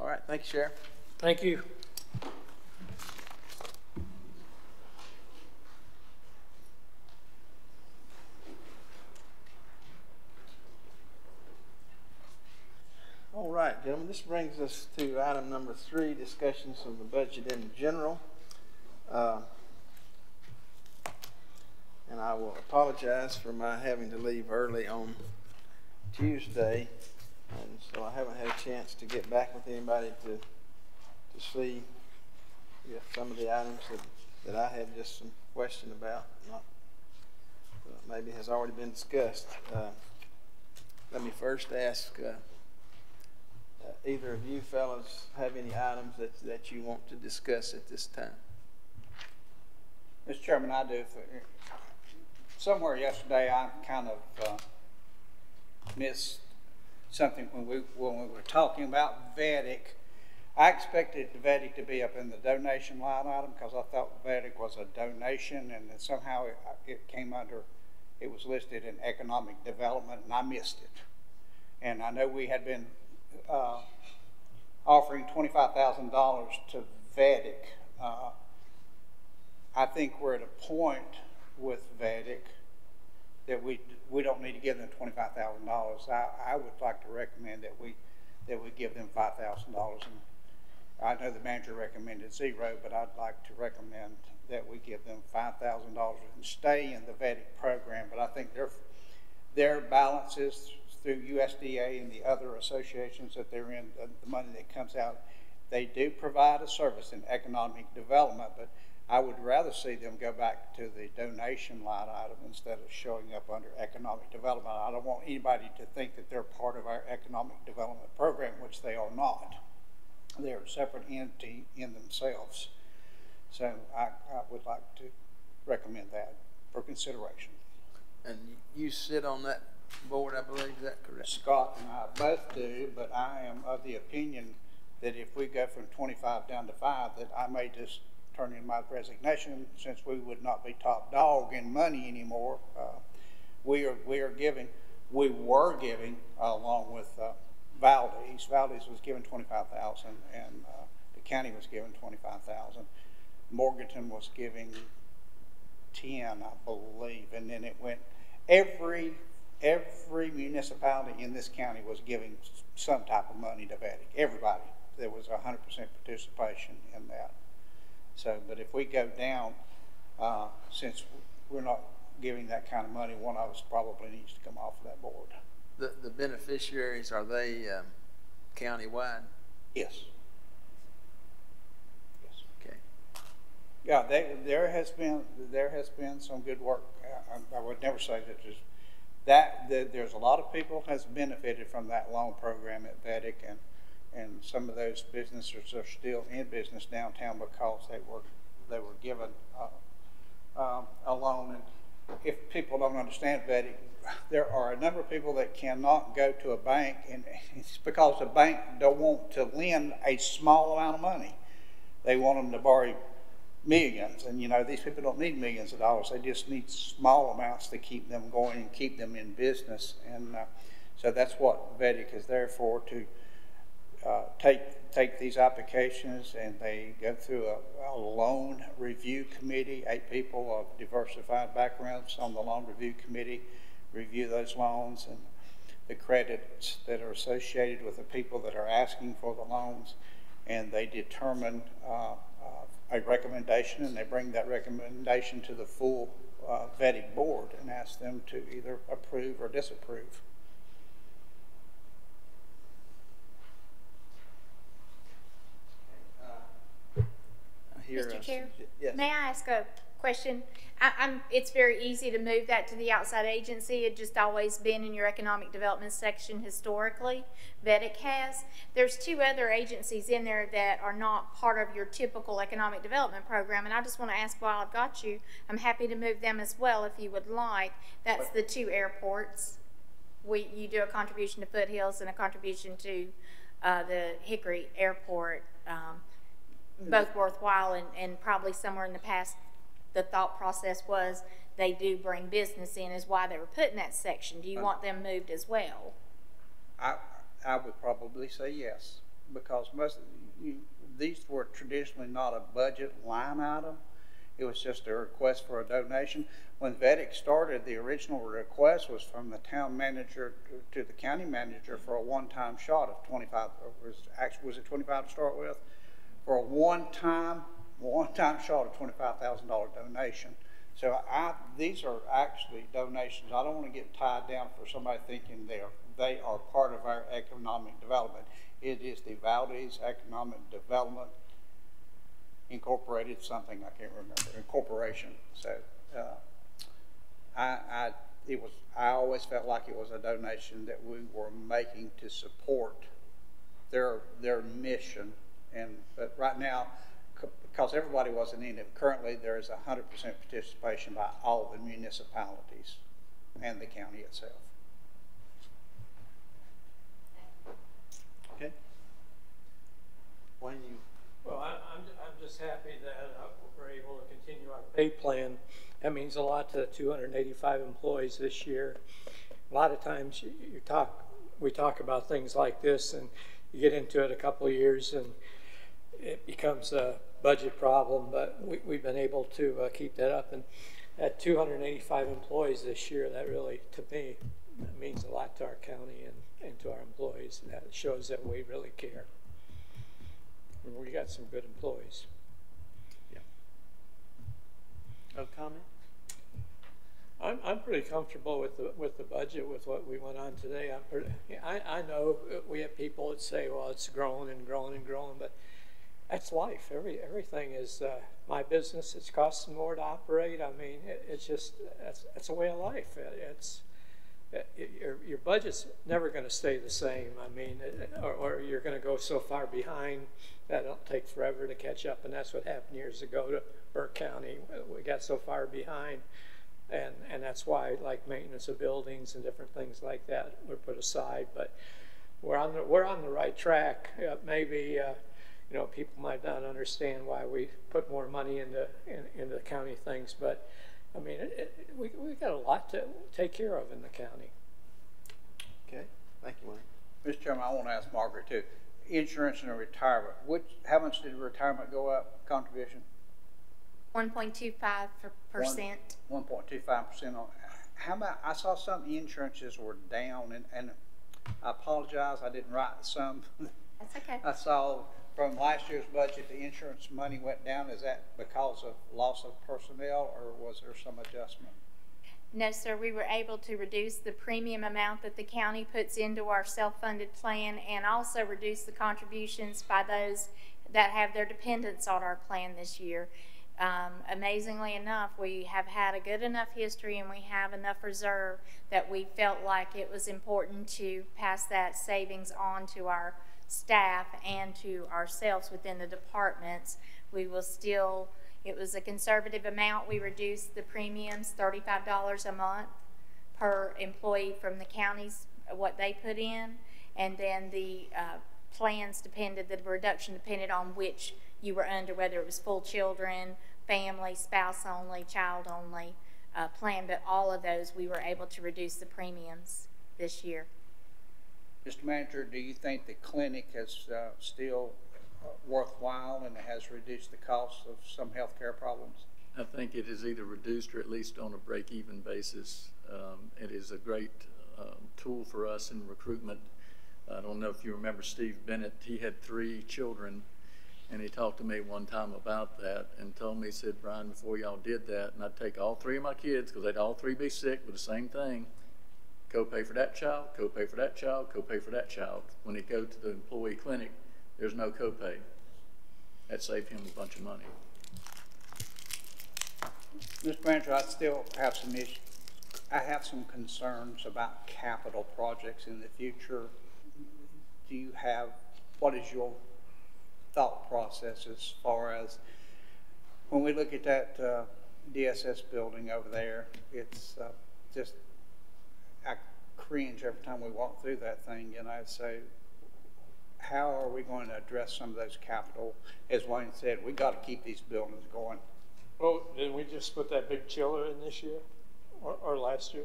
All right, thank you, Sheriff. Thank you. Right, gentlemen, this brings us to item number three, discussions of the budget in general. Uh, And I will apologize for my having to leave early on Tuesday. And so I haven't had a chance to get back with anybody to, to see if some of the items that, that I had just some question about, not, uh, maybe has already been discussed. Uh, Let me first ask, uh, uh, either of you fellows have any items that, that you want to discuss at this time? Mr. Chairman, I do. Somewhere yesterday, I kind of uh, missed something when we, when we were talking about VEDIC. I expected VEDIC to be up in the donation line item because I thought VEDIC was a donation and then somehow it, it came under, it was listed in economic development and I missed it. And I know we had been uh, offering $25,000 to VEDIC. Uh, I think we're at a point with VEDIC that we, we don't need to give them twenty-five thousand dollars. I, I would like to recommend that we, that we give them five thousand dollars. And I know the manager recommended zero, but I'd like to recommend that we give them five thousand dollars and stay in the VEDIC program. But I think their, their balances through USDA and the other associations that they're in, the, the money that comes out, they do provide a service in economic development, but I would rather see them go back to the donation line item instead of showing up under economic development. I don't want anybody to think that they're part of our economic development program, which they are not. They're a separate entity in themselves. So I, I would like to recommend that for consideration. And you sit on that board, I believe, is that correct? Scott and I both do, but I am of the opinion that if we go from twenty-five down to five, that I may just turn in my resignation since we would not be top dog in money anymore. Uh, we are we are giving, we were giving uh, along with uh, Valdese. Valdese was given twenty-five thousand, and uh, the county was given twenty-five thousand. Morganton was giving ten, I believe, and then it went every every municipality in this county was giving some type of money to VEDIC. Everybody. There was 100% participation in that. So, but if we go down, uh, since we're not giving that kind of money, one of us probably needs to come off of that board. The, the beneficiaries, are they um, countywide? Yes. Yes. Okay. Yeah, they, there has been, there has been some good work. I, I would never say that there's, that, that there's a lot of people has benefited from that loan program at VEDIC and, and some of those businesses are still in business downtown because they were, they were given, uh, um, a loan. And if people don't understand VEDIC, there are a number of people that cannot go to a bank and it's because the bank don't want to lend a small amount of money. They want them to borrow millions. And, you know, these people don't need millions of dollars. They just need small amounts to keep them going and keep them in business. And uh, so that's what VEDIC is there for, to uh, take, take these applications and they go through a, a loan review committee, eight people of diversified backgrounds on the loan review committee, review those loans and the credits that are associated with the people that are asking for the loans. And they determine uh, a recommendation and they bring that recommendation to the full uh, VEDIC board and ask them to either approve or disapprove. I Mr. Chair? Yes. May I ask a question? I, it's very easy to move that to the outside agency. It just always been in your economic development section historically. VEDIC has. There's two other agencies in there that are not part of your typical economic development program, and I just want to ask while I've got you, I'm happy to move them as well if you would like. That's the two airports. We, you do a contribution to Foothills and a contribution to uh, the Hickory Airport. Um, both worthwhile and, and probably somewhere in the past, the thought process was they do bring business in is why they were put in that section. Do you uh, want them moved as well? I, I would probably say yes, because most, you, these were traditionally not a budget line item. It was just a request for a donation. When Vedic started, the original request was from the town manager to to the county manager for a one-time shot of twenty-five, was, actually, was it twenty-five to start with? For a one-time, one-time shot of twenty-five thousand dollar donation. So I, these are actually donations. I don't want to get tied down for somebody thinking they're, they are part of our economic development. It is the Valdese Economic Development Incorporated, something I can't remember, incorporation. So, uh, I, I, it was, I always felt like it was a donation that we were making to support their, their mission. And, but right now, because everybody wasn't in it, currently there is a hundred percent participation by all the municipalities and the county itself. Okay. When you, Well, I, I'm, I'm just happy that uh, we're able to continue our pay plan. That means a lot to the two hundred and eighty-five employees this year. A lot of times you, you talk, we talk about things like this and you get into it a couple of years and it becomes a budget problem, but we, we've been able to uh, keep that up. And at 285 employees this year, that really, to me, that means a lot to our county and, and to our employees. And that shows that we really care. And we got some good employees. Yeah. no comment? I'm, I'm pretty comfortable with the, with the budget, with what we went on today. I'm pretty, I, I know we have people that say, well, it's growing and growing and growing, but that's life. Every, everything is, uh, my business, it's costing more to operate. I mean, it, it's just, that's, that's a way of life. It, it's, it, your, your budget's never gonna stay the same. I mean, or, or you're gonna go so far behind that it'll take forever to catch up. And that's what happened years ago to Burke County. We got so far behind. And, and that's why like maintenance of buildings and different things like that were put aside. But we're on the, we're on the right track. Uh, maybe, uh, you know, people might not understand why we put more money into, in, into county things, but I mean, it, it, we, we got a lot to take care of in the county. Okay, thank you, Wayne. Mr. Chairman, I want to ask Margaret too. Insurance and retirement, which, how much did retirement go up, contribution? One point two five percent. One point two five percent on, how about, I saw some insurances were down and, and I apologize, I didn't write some. That's okay. I saw from last year's budget, the insurance money went down. Is that because of loss of personnel or was there some adjustment? No, sir, we were able to reduce the premium amount that the county puts into our self-funded plan and also reduce the contributions by those that have their dependents on our plan this year. Um, amazingly enough, we have had a good enough history and we have enough reserve that we felt like it was important to pass that savings on to our staff and to ourselves within the departments. We will still, it was a conservative amount. We reduced the premiums thirty-five dollars a month per employee from the counties, uh, what they put in. And then the, uh, plans depended, the reduction depended on which you were under, whether it was full children, family, spouse only, child only, uh, plan. But all of those, we were able to reduce the premiums this year. Mr. Manager, do you think the clinic is uh, still uh, worthwhile and has reduced the cost of some healthcare problems? I think it is either reduced or at least on a break-even basis. Um, It is a great um, tool for us in recruitment. I don't know if you remember Steve Bennett, he had three children, and he talked to me one time about that and told me, he said, Brian, before y'all did that, and I'd take all three of my kids, because they'd all three be sick with the same thing, co-pay for that child, co-pay for that child, co-pay for that child. When he go to the employee clinic, there's no co-pay. That saved him a bunch of money. Mr. Manager, I still have some issues. I have some concerns about capital projects in the future. Do you have, what is your thought process as far as, when we look at that uh, DSS building over there, it's uh, just, I cringe every time we walk through that thing, and I'd say, how are we going to address some of those capital? As Wayne said, we got to keep these buildings going. Well, didn't we just put that big chiller in this year or, or last year?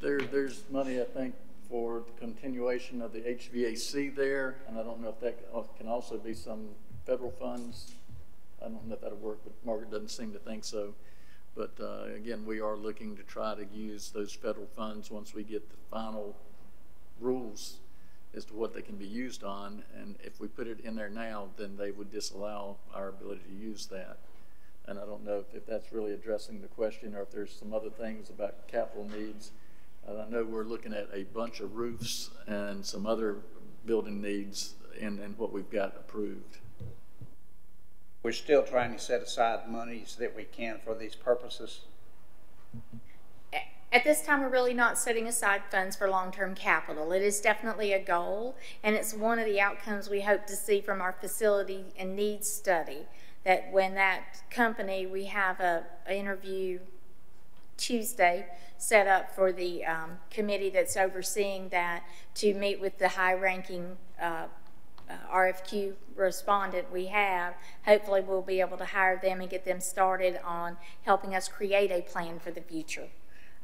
There, there's money, I think, for the continuation of the HVAC there, and I don't know if that can also be some federal funds. I don't know if that'll work, but Margaret doesn't seem to think so. But, uh, again, we are looking to try to use those federal funds once we get the final rules as to what they can be used on. And if we put it in there now, then they would disallow our ability to use that. And I don't know if, if that's really addressing the question or if there's some other things about capital needs. And I know we're looking at a bunch of roofs and some other building needs in, in what we've got approved. We're still trying to set aside monies that we can for these purposes. At this time, we're really not setting aside funds for long-term capital. It is definitely a goal, and it's one of the outcomes we hope to see from our facility and needs study. That when that company, we have a, a interview Tuesday set up for the um, committee that's overseeing that to meet with the high-ranking uh, RFQ respondent we have. Hopefully, we'll be able to hire them and get them started on helping us create a plan for the future.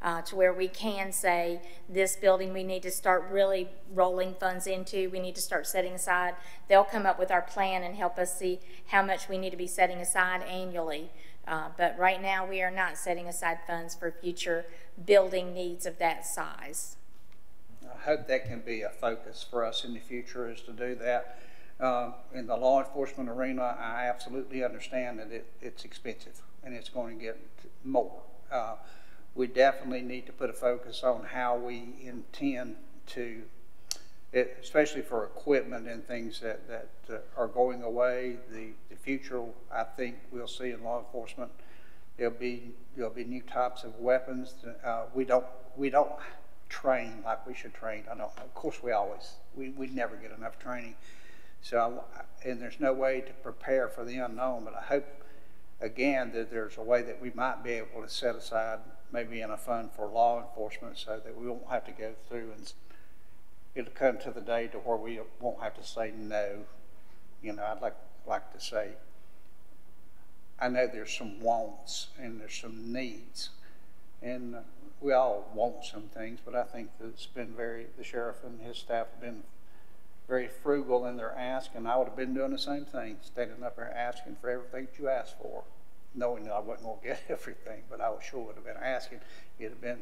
Uh, to where we can say this building we need to start really rolling funds into, we need to start setting aside. They'll come up with our plan and help us see how much we need to be setting aside annually. Uh, but right now, we are not setting aside funds for future building needs of that size. I hope that can be a focus for us in the future is to do that. Uh, in the law enforcement arena, I absolutely understand that it, it's expensive and it's going to get more. Uh, we definitely need to put a focus on how we intend to, it, especially for equipment and things that, that uh, are going away. The, the future, I think, we'll see in law enforcement. There'll be there'll be new types of weapons. Uh, we don't we don't train like we should train. I don't. Of course, we always we we never get enough training. So, and there's no way to prepare for the unknown. But I hope again that there's a way that we might be able to set aside maybe in a fund for law enforcement so that we won't have to go through and it'll come to the day to where we won't have to say no. You know, I'd like like to say I know there's some wants and there's some needs, and uh, we all want some things, but I think that it's been very the sheriff and his staff have been very frugal in their ask, and I would have been doing the same thing, standing up there asking for everything that you asked for knowing that I wasn't going to get everything, but I sure would have been asking. You'd have been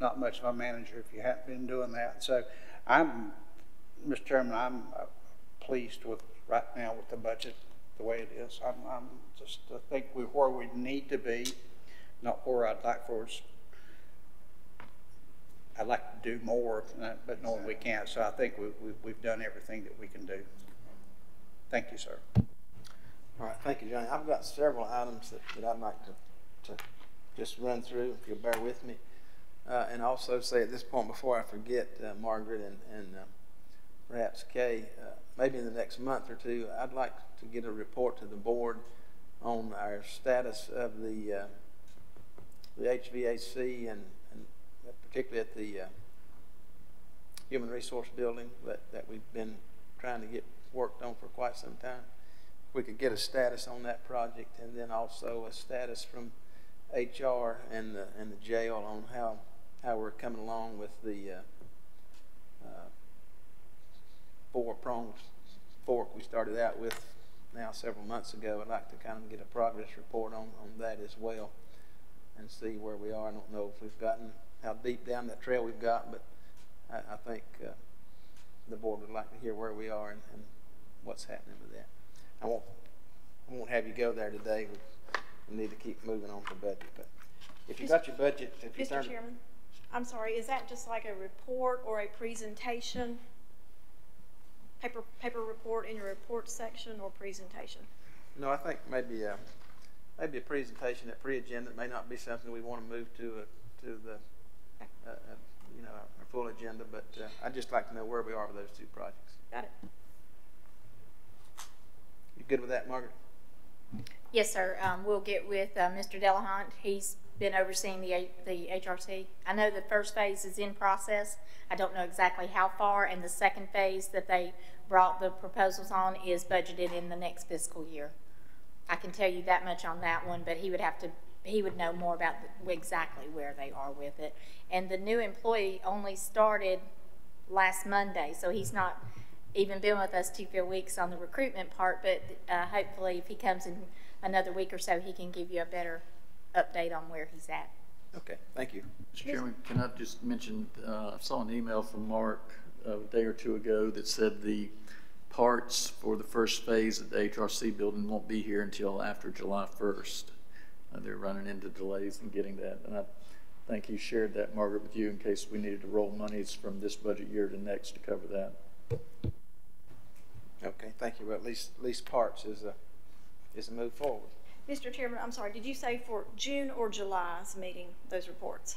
not much of a manager if you hadn't been doing that. So I'm, Mr. Chairman, I'm uh, pleased with right now with the budget the way it is. I'm, I'm just I think we're where we need to be, not where I'd like for us. I'd like to do more, uh, but knowing we can't. So I think we, we, we've done everything that we can do. Thank you, sir. All right, thank you, Johnny. I've got several items that, that I'd like to, to just run through, if you'll bear with me. Uh, and also say at this point, before I forget, uh, Margaret and, and uh, perhaps Kay, uh, maybe in the next month or two, I'd like to get a report to the board on our status of the uh, the HVAC and, and particularly at the uh, Human Resource Building that, that we've been trying to get worked on for quite some time we could get a status on that project and then also a status from HR and the, and the jail on how, how we're coming along with the uh, uh, four prongs fork we started out with now several months ago. I'd like to kind of get a progress report on, on that as well and see where we are. I don't know if we've gotten how deep down that trail we've got, but I, I think uh, the board would like to hear where we are and, and what's happening with that. I won't, I won't have you go there today. We, we need to keep moving on to budget. But if you got your budget, if you Mr. Chairman, I'm sorry, is that just like a report or a presentation? Paper, paper report in your report section or presentation? no, I think maybe uh, maybe a presentation at pre-agenda may not be something we want to move to a, to the uh, uh, you know our full agenda. But uh, I'd just like to know where we are with those two projects. Got it. You good with that, Margaret? Yes, sir. Um, we'll get with uh, Mr. Delahunt. He's been overseeing the the HRC. I know the first phase is in process. I don't know exactly how far, and the second phase that they brought the proposals on is budgeted in the next fiscal year. I can tell you that much on that one, but he would have to he would know more about the, exactly where they are with it. And the new employee only started last Monday, so he's not even been with us two full weeks on the recruitment part, but uh, hopefully if he comes in another week or so, he can give you a better update on where he's at. Okay, thank you. Mr. Chairman, can I just mention, uh, I saw an email from Mark uh, a day or two ago that said the parts for the first phase of the HRC building won't be here until after July 1st. Uh, They're running into delays in getting that, and I think he shared that, Margaret, with you in case we needed to roll monies from this budget year to next to cover that. Okay, thank you. Well, at least, at least parts is a, is a move forward. Mr. Chairman, I'm sorry, did you say for June or July's meeting, those reports?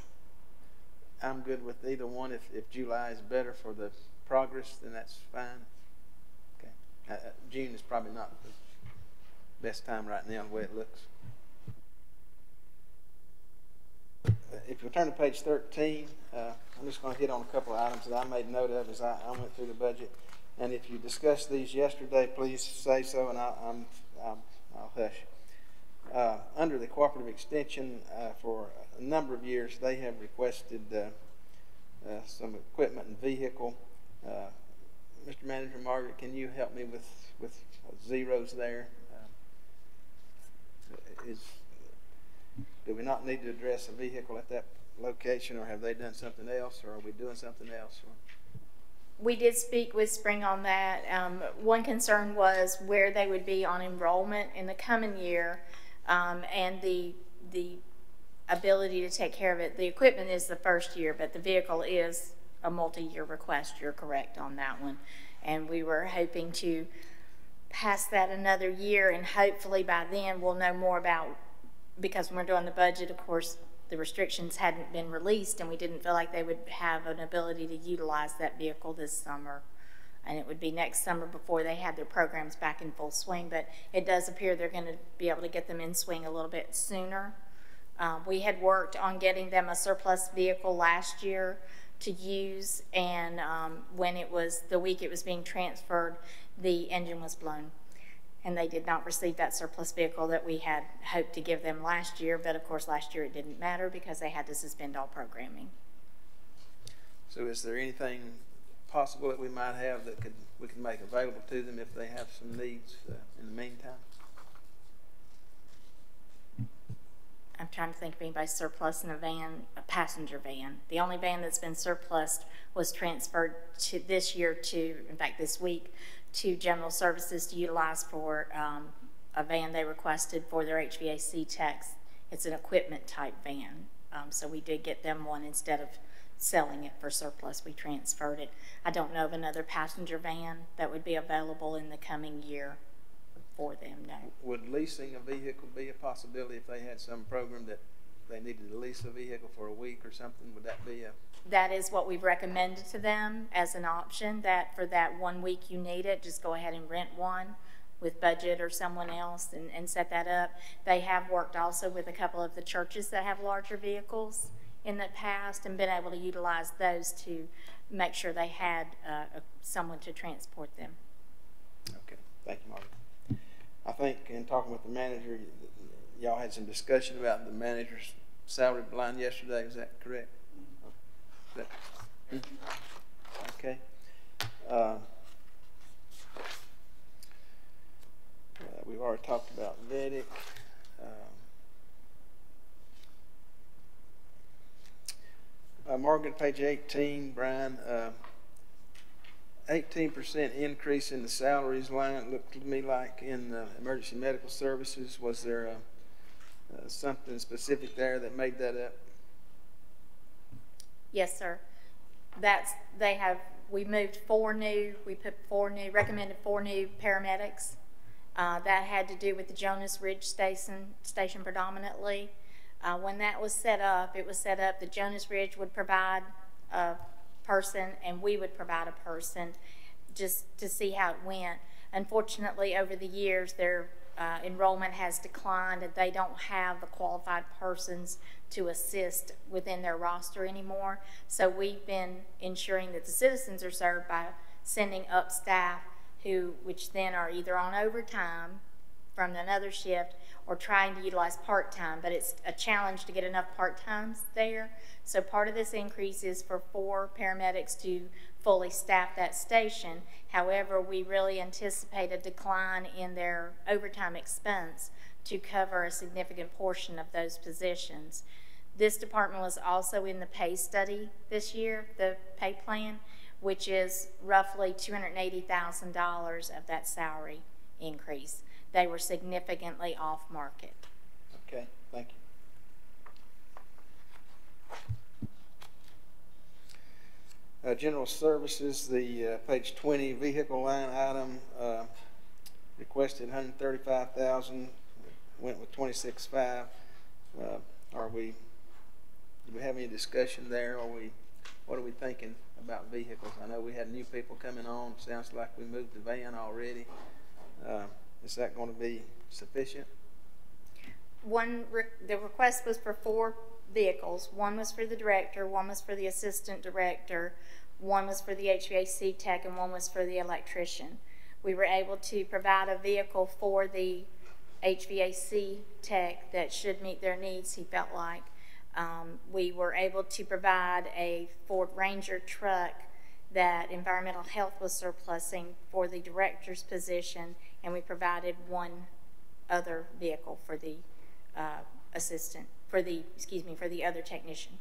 I'm good with either one. If, if July is better for the progress, then that's fine. Okay. Uh, uh, June is probably not the best time right now, the way it looks. Uh, If you turn to page thirteen, uh, I'm just gonna hit on a couple of items that I made note of as I, I went through the budget. And if you discussed these yesterday, please say so, and I, I'm, I'm, I'll hush. Uh, under the cooperative extension, uh, for a number of years, they have requested, uh, uh, some equipment and vehicle. Uh, Mr. Manager Margaret, can you help me with, with zeros there? Do we not need to address a vehicle at that location, or have they done something else, or are we doing something else? or- We did speak with Spring on that. Um, one concern was where they would be on enrollment in the coming year, um, and the, the ability to take care of it. The equipment is the first year, but the vehicle is a multi-year request. You're correct on that one. And we were hoping to pass that another year, and hopefully by then we'll know more about, because when we're doing the budget, of course, the restrictions hadn't been released, and we didn't feel like they would have an ability to utilize that vehicle this summer. And it would be next summer before they had their programs back in full swing, but it does appear they're gonna be able to get them in swing a little bit sooner. Um, we had worked on getting them a surplus vehicle last year to use, and um, when it was the week it was being transferred, the engine was blown. And they did not receive that surplus vehicle that we had hoped to give them last year, but of course, last year it didn't matter because they had to suspend all programming. So is there anything possible that we might have that could, we can make available to them if they have some needs uh, in the meantime? I'm trying to think of anybody surplus in a van, a passenger van. The only van that's been surplus was transferred to this year to, in fact, this week, to General Services to utilize for um, a van they requested for their HVAC techs. It's an equipment type van. Um, so we did get them one instead of selling it for surplus. We transferred it. I don't know of another passenger van that would be available in the coming year for them, no. Would leasing a vehicle be a possibility if they had some program that they needed to lease a vehicle for a week or something? Would that be a, that is what we've recommended to them as an option, that for that one week you need it, just go ahead and rent one with budget or someone else and, and set that up. They have worked also with a couple of the churches that have larger vehicles in the past and been able to utilize those to make sure they had uh, someone to transport them. okay, thank you, Margaret. I think in talking with the manager, y'all had some discussion about the manager's salary line yesterday, is that correct? Okay. Uh, uh, We've already talked about Vedic. Um, uh, Margaret, page eighteen, Brian, uh, eighteen percent increase in the salaries line, it looked to me like in uh, emergency medical services. Was there uh, uh, something specific there that made that up? Yes, sir. That's, they have, we moved four new, we put four new, recommended four new paramedics. Uh, that had to do with the Jonas Ridge Station, station predominantly. Uh, when that was set up, it was set up the Jonas Ridge would provide a person and we would provide a person just to see how it went. Unfortunately, over the years, their uh, enrollment has declined and they don't have the qualified persons to assist within their roster anymore. So we've been ensuring that the citizens are served by sending up staff who, which then are either on overtime from another shift or trying to utilize part-time, but it's a challenge to get enough part-times there. So part of this increase is for four paramedics to fully staff that station. However, we really anticipate a decline in their overtime expense to cover a significant portion of those positions. This department was also in the pay study this year, the pay plan, which is roughly $280,000 of that salary increase. They were significantly off market. Okay, thank you. Uh, general services, the, uh, page twenty, vehicle line item, uh, requested hundred thirty-five thousand, went with twenty-six five. Uh, are we, do we have any discussion there? Are we, what are we thinking about vehicles? I know we had new people coming on, sounds like we moved the van already. Is that gonna be sufficient? One, the request was for four vehicles. One was for the director, one was for the assistant director, one was for the HVAC tech, and one was for the electrician. We were able to provide a vehicle for the HVAC tech that should meet their needs, he felt like. Um, we were able to provide a Ford Ranger truck that environmental health was surplusing for the director's position, and we provided one other vehicle for the uh, assistant, for the, excuse me, for the other technician.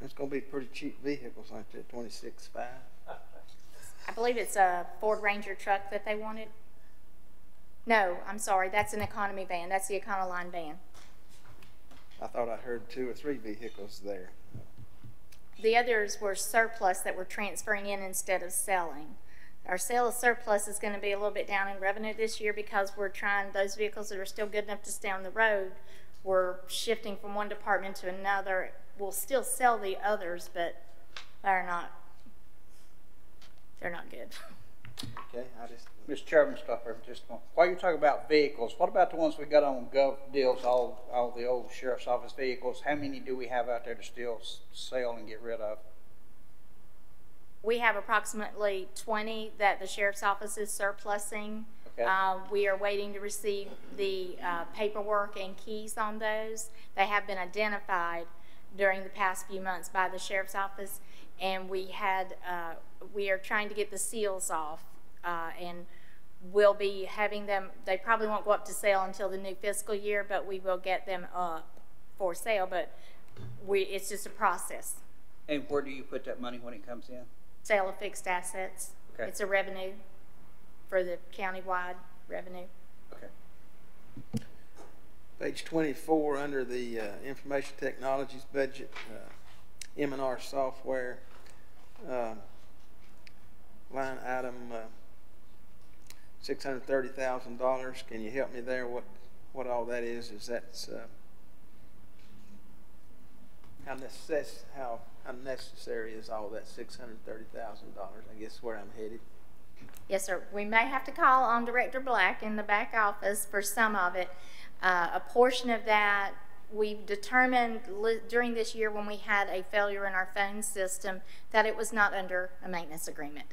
That's gonna be pretty cheap vehicles, like that, twenty-six five. I believe it's a Ford Ranger truck that they wanted. No, I'm sorry, that's an economy van. That's the Econoline van. I thought I heard two or three vehicles there. The others were surplus that we're transferring in instead of selling. Our sale of surplus is gonna be a little bit down in revenue this year because we're trying, those vehicles that are still good enough to stay on the road, we're shifting from one department to another. We'll still sell the others, but they're not, they're not good. Okay, I just, Mr. Chairman, stop there just a moment. While you're talking about vehicles, what about the ones we got on gov deals, all, all the old sheriff's office vehicles? How many do we have out there to still sell and get rid of? We have approximately 20 that the sheriff's office is surplusing. Okay. Uh, We are waiting to receive the uh, paperwork and keys on those. They have been identified during the past few months by the sheriff's office, and we had, uh, we are trying to get the seals off, uh, and we'll be having them, they probably won't go up to sale until the new fiscal year, but we will get them up for sale, but we, it's just a process. And where do you put that money when it comes in? Sale of fixed assets. Okay. It's a revenue for the countywide revenue. Okay. page twenty-four, under the, uh, information technologies budget, uh, M and R software, um, line item, uh, six hundred thirty thousand dollars. Can you help me there? What, what all that is? Is that's, uh, how necess, how, is all that six hundred thirty thousand dollars? I guess where I'm headed. Yes, sir. We may have to call on Director Black in the back office for some of it. Uh, a portion of that, we've determined during this year when we had a failure in our phone system that it was not under a maintenance agreement.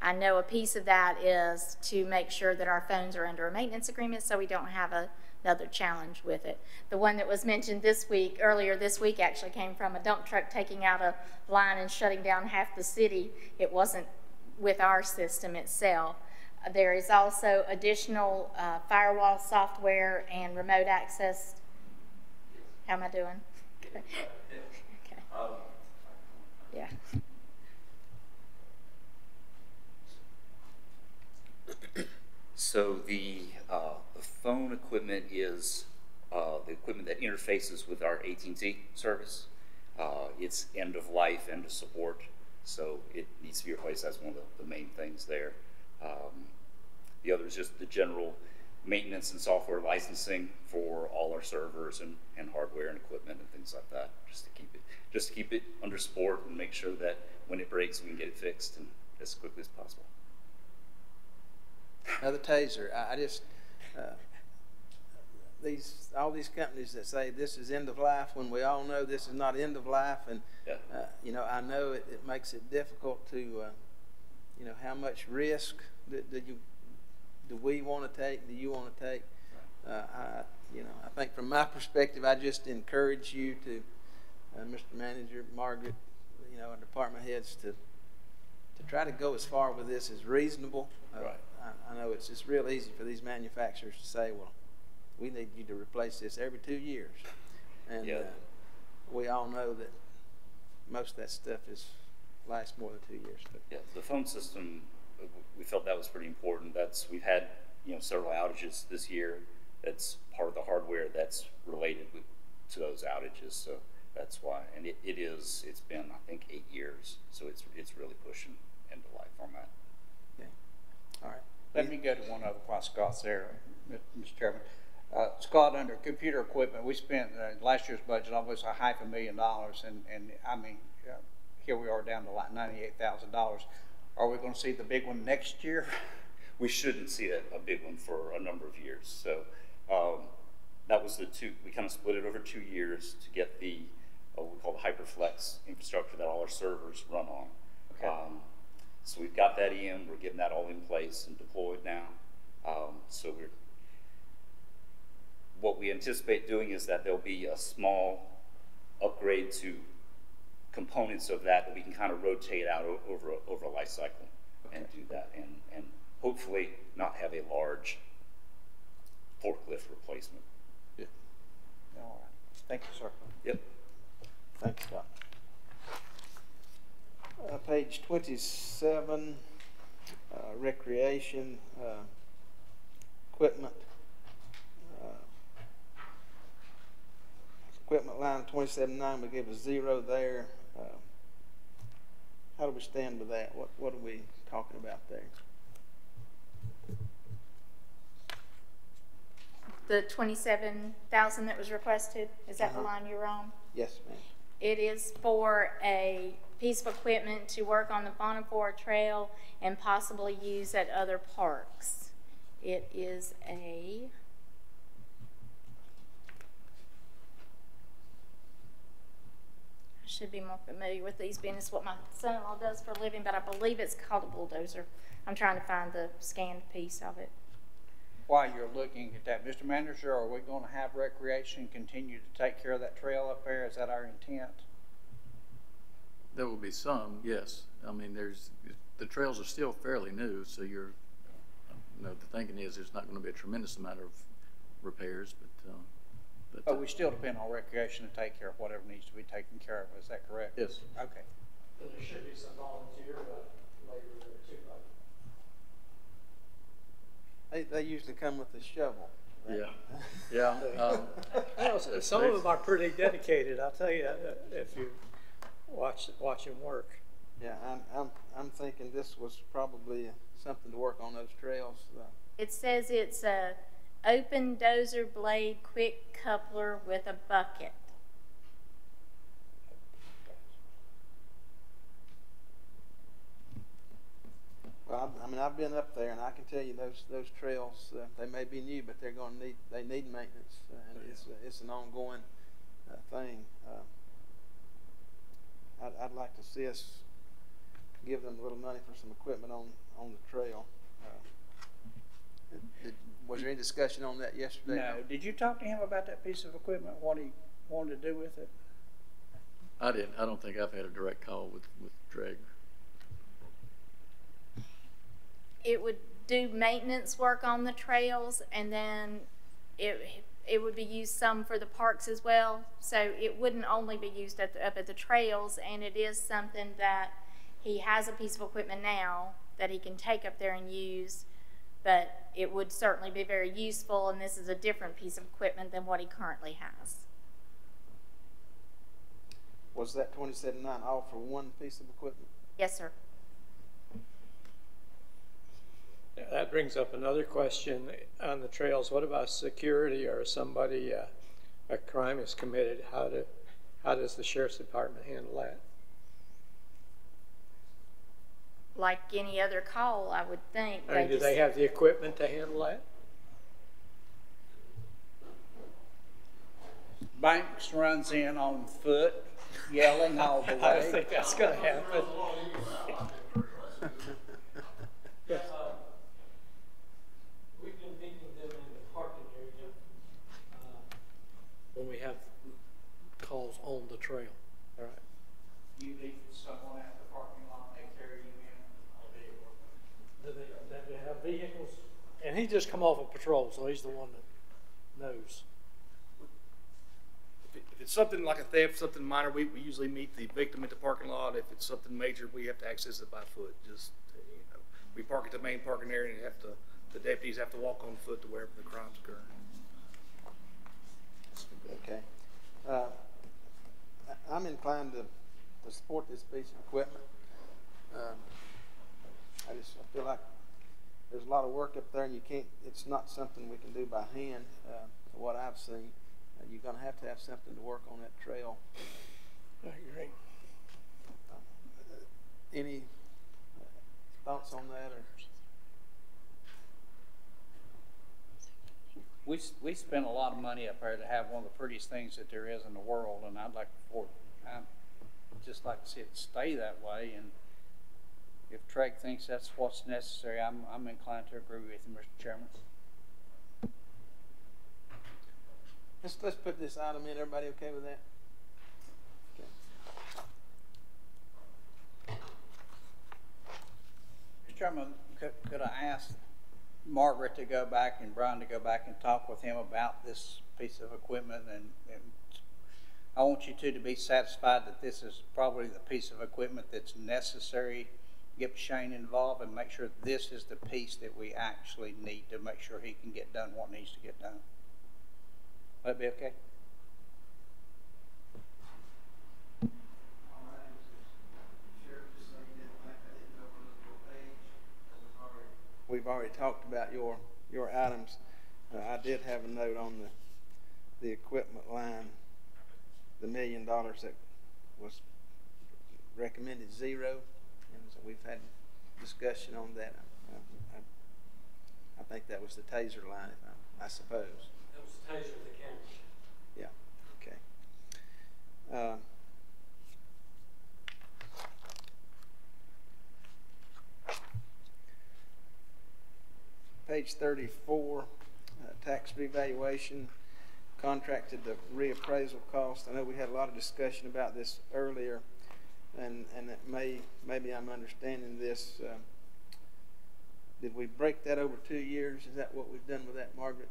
I know a piece of that is to make sure that our phones are under a maintenance agreement so we don't have a, another challenge with it. The one that was mentioned this week, earlier this week actually came from a dump truck taking out a line and shutting down half the city. It wasn't with our system itself. There is also additional uh, firewall software and remote access. How am I doing? Okay. Okay. Yeah. So the, uh, the phone equipment is, uh, the equipment that interfaces with our AT&T service. Uh, it's end of life, end of support, so it needs to be replaced. That's one of the, the main things there. Um, the other is just the general maintenance and software licensing for all our servers and, and hardware and equipment and things like that, just to keep it, just to keep it under support and make sure that when it breaks, we can get it fixed and as quickly as possible. Another taser. I, I just, uh, these, all these companies that say this is end of life, when we all know this is not end of life, and, Yeah. uh, you know, I know it, it makes it difficult to, uh, you know, how much risk do, do you, do we want to take, do you want to take? Uh, I, you know, I think from my perspective, I just encourage you to, uh, Mr. Manager, Margaret, you know, our department heads to, to try to go as far with this as reasonable. Uh, Right. I, I know it's just real easy for these manufacturers to say, well, we need you to replace this every two years. And, Yeah. uh, we all know that most of that stuff is, lasts more than two years. But Yeah, the phone system, uh, we felt that was pretty important. That's, we've had, you know, several outages this year. That's part of the hardware that's related with, to those outages, so that's why. And it, it is, it's been, I think, eight years, so it's, it's really pushing into life on that. Okay, all right. Let me go to one other while Scott's there, Mr. Chairman. Uh, Scott, under computer equipment, we spent, uh, last year's budget almost a half a million dollars, and, and, I mean, uh, here we are down to like ninety-eight thousand dollars. Are we gonna see the big one next year? We shouldn't see a, a big one for a number of years, so, um, that was the two, we kind of split it over two years to get the, uh, what we call the HyperFlex infrastructure that all our servers run on. Okay. Um, So we've got that in, we're getting that all in place and deployed now. Um, so we're, what we anticipate doing is that there'll be a small upgrade to components of that that we can kind of rotate out over, over a life cycle and do that and, and hopefully not have a large forklift replacement. Yeah. All right. Thank you, sir. Yep. Thanks, Scott. Uh, page twenty-seven, uh, recreation, uh, equipment. Uh, Equipment line 27.9, we gave a zero there. Uh, How do we stand with that? What, what are we talking about there? The twenty-seven thousand that was requested, is that the Uh-huh. line you're on? Yes, ma'am. It is for a piece of equipment to work on the Bonnefoy Trail and possibly use at other parks. It is a, I should be more familiar with these being it's what my son-in-law does for a living, but I believe it's called a bulldozer. I'm trying to find the scanned piece of it. While you're looking at that, Mr. Manager, are we gonna have recreation continue to take care of that trail up there? Is that our intent? There will be some, yes. I mean, there's, the trails are still fairly new, so you're, you know, the thinking is there's not gonna be a tremendous amount of repairs, but, um, but. But uh, we still depend on recreation to take care of whatever needs to be taken care of. Is that correct? Yes. Okay. There should be some volunteer labor there too, They, they usually come with a shovel. right? Yeah, yeah, um, Well, s- some of them are pretty dedicated, I'll tell you, uh, if you watch, watch them work. Yeah, I'm, I'm, I'm thinking this was probably something to work on those trails. uh, It says it's a open dozer blade quick coupler with a bucket. Well, I, I mean, I've been up there, and I can tell you those those trails. Uh, they may be new, but they're going to need they need maintenance, uh, and it's uh, it's an ongoing uh, thing. Uh, I'd, I'd like to see us give them a little money for some equipment on on the trail. Uh, did, did, was there any discussion on that yesterday? No, did you talk to him about that piece of equipment, what he wanted to do with it? I didn't, I don't think I've had a direct call with, with Dreg. It would do maintenance work on the trails and then it, it would be used some for the parks as well. So it wouldn't only be used at the, up at the trails and it is something that he has a piece of equipment now that he can take up there and use. But it would certainly be very useful and this is a different piece of equipment than what he currently has. Was that twenty-seven nine all for one piece of equipment? Yes, sir. Yeah, That brings up another question on the trails. What about security or somebody, uh, a crime is committed? How do, how does the sheriff's department handle that? Like any other call, I would think. I mean, do they have the equipment to handle that? Banks runs in on foot, yelling all the way. I don't think that's gonna happen. We've been meeting them in the parking area, uh, when we have calls on the trail. All right. You leave someone at the parking lot, they carry you in. Do they, do they have vehicles, and he just come off of patrol, so he's the one that knows. If it- if it's something like a theft, something minor, we, we usually meet the victim at the parking lot. If it's something major, we have to access it by foot, just, to, you know. We park at the main parking area and have to, the deputies have to walk on foot to wherever the crimes occur. Okay. Uh, I- I'm inclined to, to support this piece of equipment. Um, I just, I feel like there's a lot of work up there and you can't, it's not something we can do by hand, uh, from what I've seen. Uh, You're gonna have to have something to work on that trail. I agree. Any uh, thoughts on that or? We, we spend a lot of money up there to have one of the prettiest things that there is in the world, and I'd like for, I'd just like to see it stay that way, and if Trey thinks that's what's necessary, I'm, I'm inclined to agree with you, Mr. Chairman. Let's, let's put this item in. Everybody okay with that? Okay. Mr. Chairman, could, could I ask Margaret to go back and Brian to go back and talk with him about this piece of equipment and, and I want you two to be satisfied that this is probably the piece of equipment that's necessary. Get Shane involved and make sure this is the piece that we actually need to make sure he can get done what needs to get done. Will That be okay? We've already talked about your, your items. Uh, I did have a note on the, the equipment line, the million dollars that was recommended zero. We've had discussion on that. I, I, I think that was the taser line, I, I suppose. That was the taser of the county. Yeah, okay. Uh, Page thirty-four, uh, tax revaluation, contracted the reappraisal cost. I know we had a lot of discussion about this earlier, and, and it may, maybe I'm understanding this. um, Did we break that over two years? Is that what we've done with that, Margaret?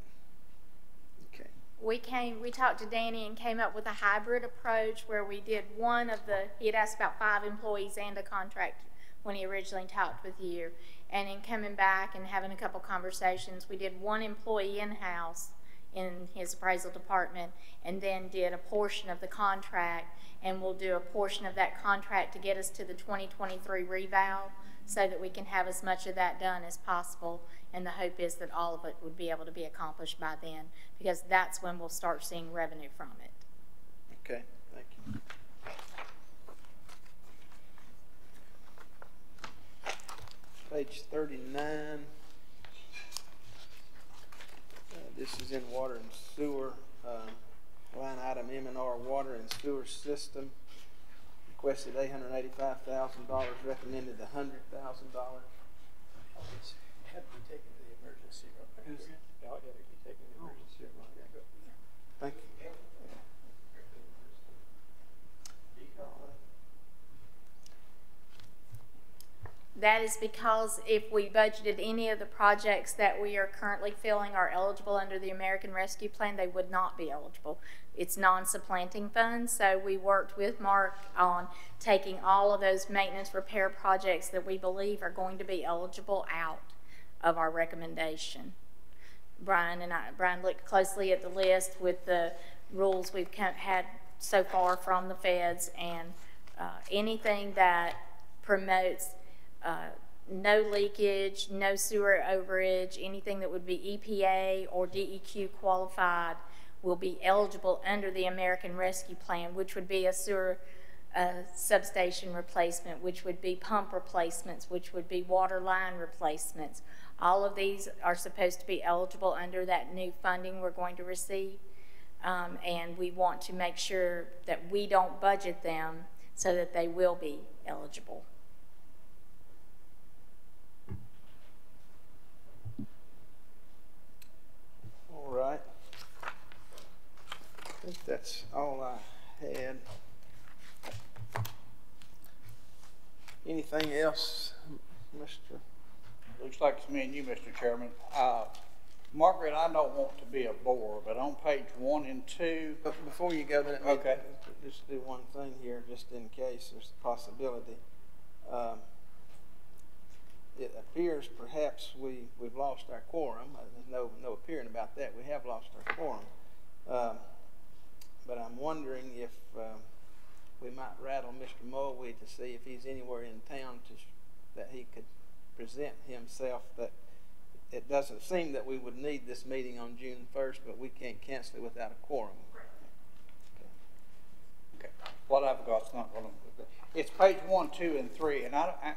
Okay. We came, we talked to Danny and came up with a hybrid approach where we did one of the, he had asked about five employees and a contract when he originally talked with you. And in coming back and having a couple conversations, we did one employee in-house in his appraisal department and then did a portion of the contract and we'll do a portion of that contract to get us to the 2023 reval so that we can have as much of that done as possible and the hope is that all of it would be able to be accomplished by then because that's when we'll start seeing revenue from it. Okay, thank you. Page 39 this is in water and sewer, uh, line item M and R water and sewer system. Requested eight hundred eighty-five thousand dollars, recommended a hundred thousand dollars. Had to be taken to the emergency room. Yeah, it had to be taken to the emergency room. Thank you. That is because if we budgeted any of the projects that we are currently filling are eligible under the American Rescue Plan, they would not be eligible. It's non-supplanting funds, so we worked with Mark on taking all of those maintenance repair projects that we believe are going to be eligible out of our recommendation. Brian and I, Brian looked closely at the list with the rules we've had so far from the feds and uh, anything that promotes uh, no leakage, no sewer overage, anything that would be EPA or DEQ qualified will be eligible under the American Rescue Plan, which would be a sewer uh, substation replacement, which would be pump replacements, which would be water line replacements. All of these are supposed to be eligible under that new funding we're going to receive. Um, and we want to make sure that we don't budget them so that they will be eligible. All right. I think that's all I had. Anything else, Mr. looks like it's me and you, Mr. Chairman. Uh, Margaret, I don't want to be a bore, but on page one and two, But before you go, let me Okay. just do one thing here, just in case there's a possibility. Um, It appears perhaps we, we've lost our quorum. Uh, There's no, no appearing about that. We have lost our quorum. Um, But I'm wondering if um, we might rattle Mr. Mulwee to see if he's anywhere in town to, that he could present himself, that it doesn't seem that we would need this meeting on June first, but we can't cancel it without a quorum. okay, okay. what I've got's not gonna, it's page one, two, and three, and I, I,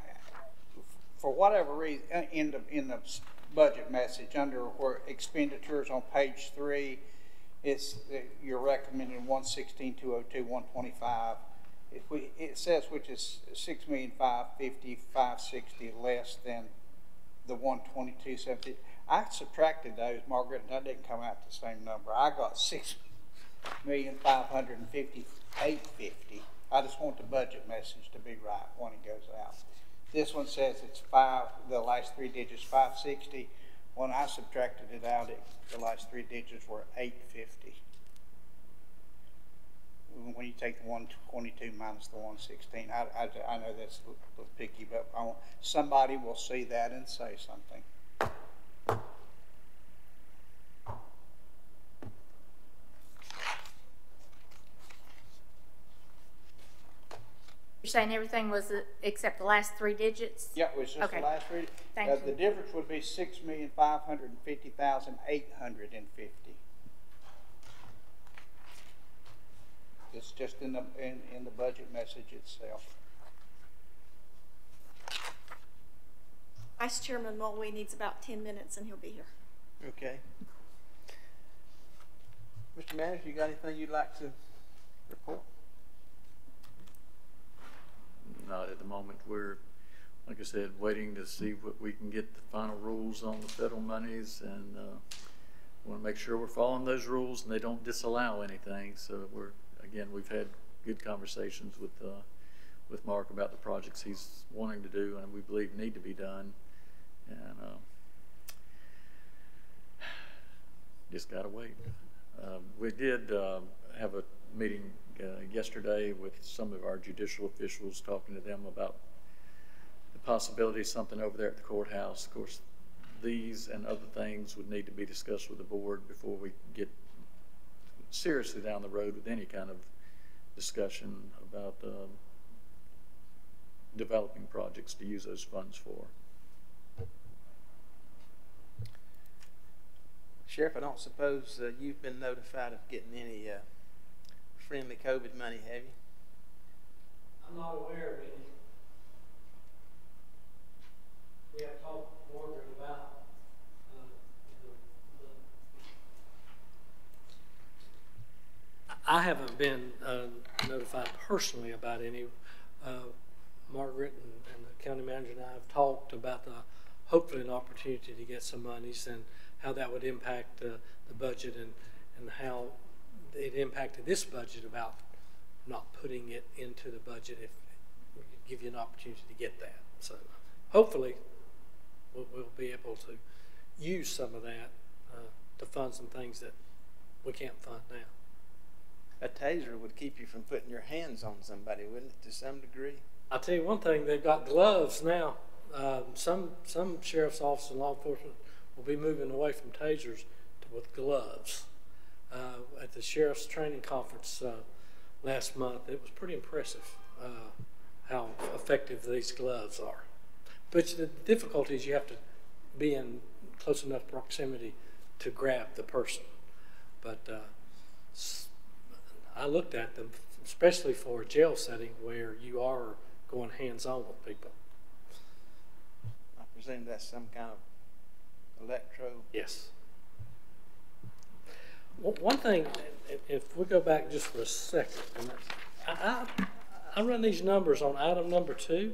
for whatever reason, uh, in the, in the budget message, under where expenditures on page three, it's, uh, you're recommending one sixteen, two oh two, one twenty-five. If we, it says which is six million, five fifty, five sixty less than the one twenty-two, seventy. I subtracted those, Margaret, and that didn't come out the same number. I got six million. I just want the budget message to be right when it goes out. This one says it's five, the last three digits, five sixty. When I subtracted it out, it, the last three digits were eight fifty. When you take the one twenty-two minus the one sixteen, I, I, I know that's a little picky, but I want, somebody will see that and say something. You're saying everything was uh, except the last three digits? Yeah, it was just the last three. Thank Uh, you. The difference would be six million, five hundred and fifty thousand, eight hundred and fifty. It's just in the, in, in the budget message itself. Vice Chairman Mulwee needs about ten minutes and he'll be here. Okay. Mr. Manager, you got anything you'd like to report? Not at the moment. We're, like I said, waiting to see what we can get the final rules on the federal monies and, uh, want to make sure we're following those rules and they don't disallow anything. So we're, again, we've had good conversations with, uh, with Mark about the projects he's wanting to do and we believe need to be done. And, uh, just gotta wait. Um, we did, um, have a meeting, uh, yesterday with some of our judicial officials, talking to them about the possibility of something over there at the courthouse. Of course, these and other things would need to be discussed with the board before we get seriously down the road with any kind of discussion about, um, developing projects to use those funds for. Sheriff, I don't suppose uh, you've been notified of getting any uh, friendly COVID money, have you? I'm not aware of any. We have talked with Morgan about, uh, the, the. I haven't been, uh, notified personally about any. Uh, Margaret and, and the county manager and I have talked about the, hopefully an opportunity to get some monies and how that would impact, uh, the budget and, and how it impacted this budget about not putting it into the budget if we could give you an opportunity to get that. So hopefully we'll, we'll be able to use some of that uh, to fund some things that we can't fund now. A taser would keep you from putting your hands on somebody, wouldn't it, to some degree? I'll tell you one thing, they've got gloves now. Um, some, some sheriff's office and law enforcement will be moving away from tasers to, with gloves. Uh, at the sheriff's training conference uh, last month, it was pretty impressive uh, how effective these gloves are. But the difficulty is you have to be in close enough proximity to grab the person. But uh, I looked at them, especially for a jail setting where you are going hands-on with people. I presume that's some kind of electro. Yes. One thing, if- we go back just for a second, I, I, I run these numbers on item number two,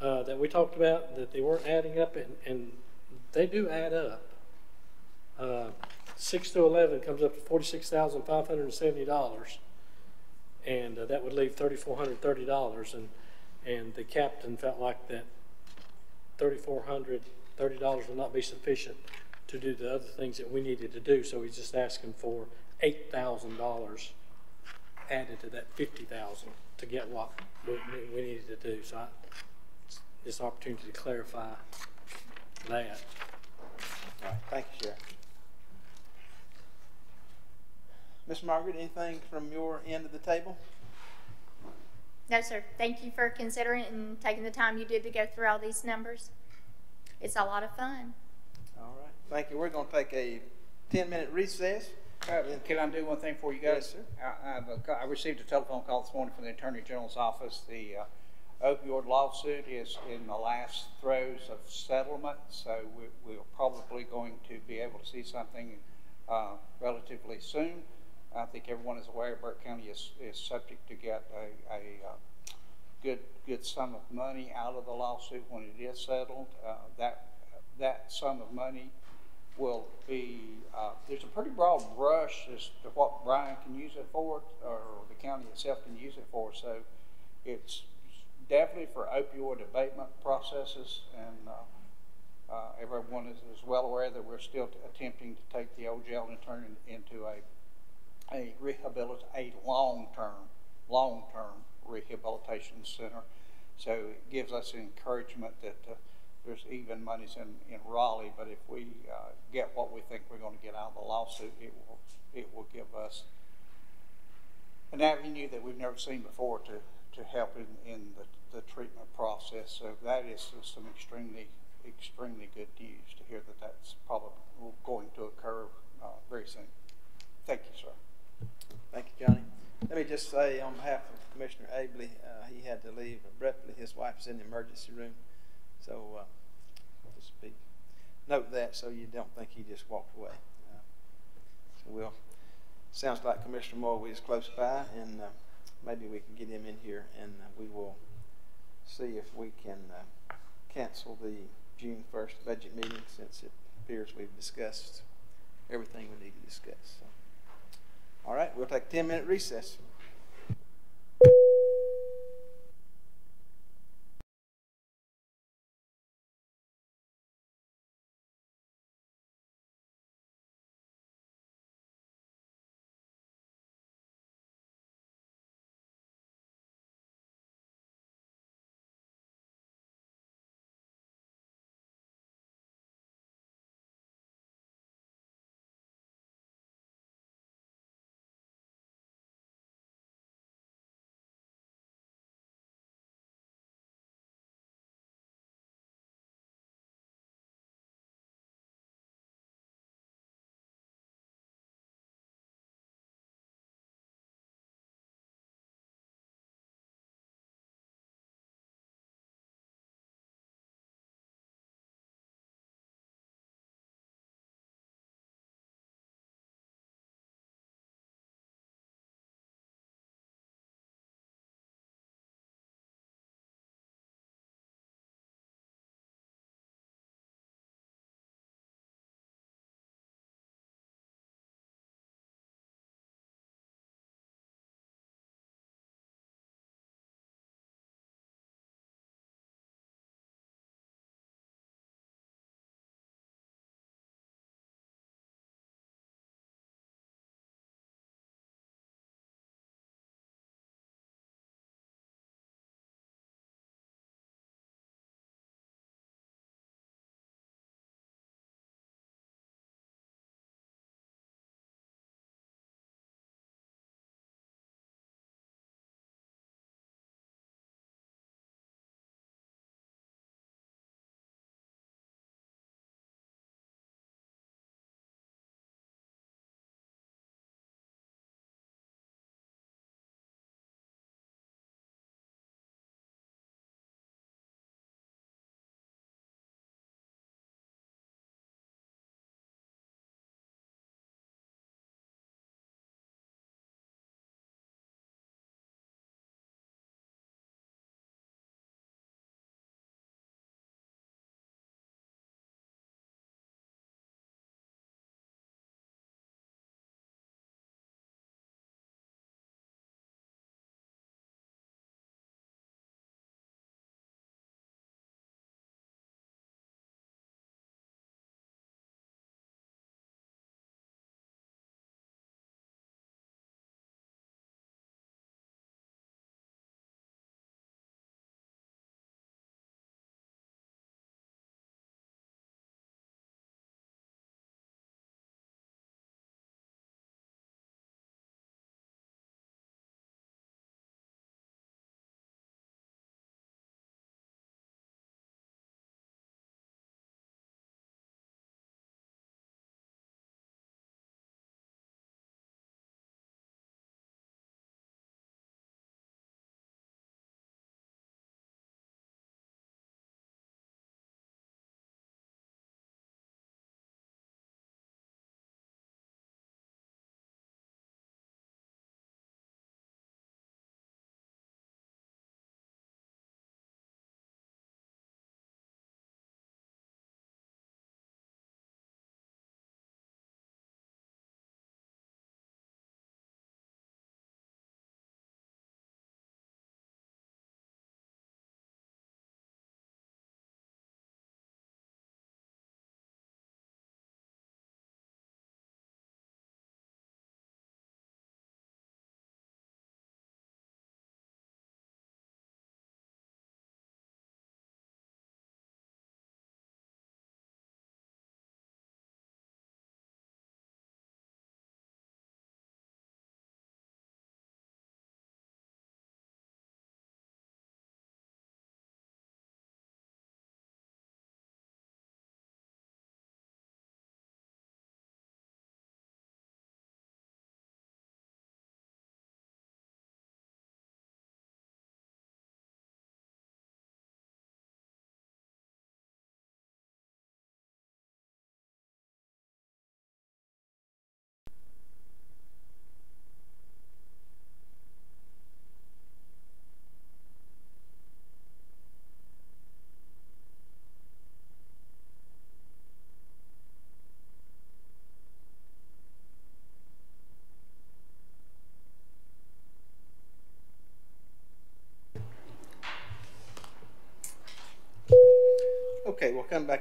uh, that we talked about, that they weren't adding up, and, and they do add up. Uh, six to eleven comes up to forty-six thousand five hundred and uh, that would leave thirty-four hundred thirty dollars, and, and the captain felt like that thirty-four hundred thirty dollars would not be sufficient to do the other things that we needed to do, so he's just asking for eight thousand dollars added to that fifty thousand to get what we, we needed to do, so I, this opportunity to clarify that. All right, thank you, Sheriff. Miss Margaret, anything from your end of the table? No, sir. Thank you for considering and taking the time you did to go through all these numbers. It's a lot of fun. Thank you. We're gonna take a ten-minute recess. Uh, Can I do one thing for you guys? Yes, sir. I, I have a I received a telephone call this morning from the Attorney General's office. The uh, opioid lawsuit is in the last throes of settlement, so we, we're probably going to be able to see something uh, relatively soon. I think everyone is aware Burke County is, is subject to get a, a uh, good, good sum of money out of the lawsuit when it is settled. Uh, That, that sum of money will be, uh, there's a pretty broad brush as to what Brian can use it for, or the county itself can use it for. So it's definitely for opioid abatement processes, and uh, uh, everyone is, is well aware that we're still attempting to take the old jail and turn it into a a rehabilit, a long-term, long-term rehabilitation center. So it gives us encouragement that uh, there's even monies in, in Raleigh, but if we uh, get what we think we're going to get out of the lawsuit, it will, it will give us an avenue that we've never seen before to, to help in, in the, the treatment process. So that is some extremely, extremely good news to hear that that's probably going to occur uh, very soon. Thank you, sir. Thank you, Johnny. Let me just say on behalf of Commissioner Abele, uh, he had to leave abruptly. His wife's in the emergency room. So, uh, just be, note that so you don't think he just walked away. Uh, So we'll, sounds like Commissioner Moore is close by and, uh, maybe we can get him in here and uh, we will see if we can, uh, cancel the June first budget meeting since it appears we've discussed everything we need to discuss, so. All right, we'll take a ten-minute recess.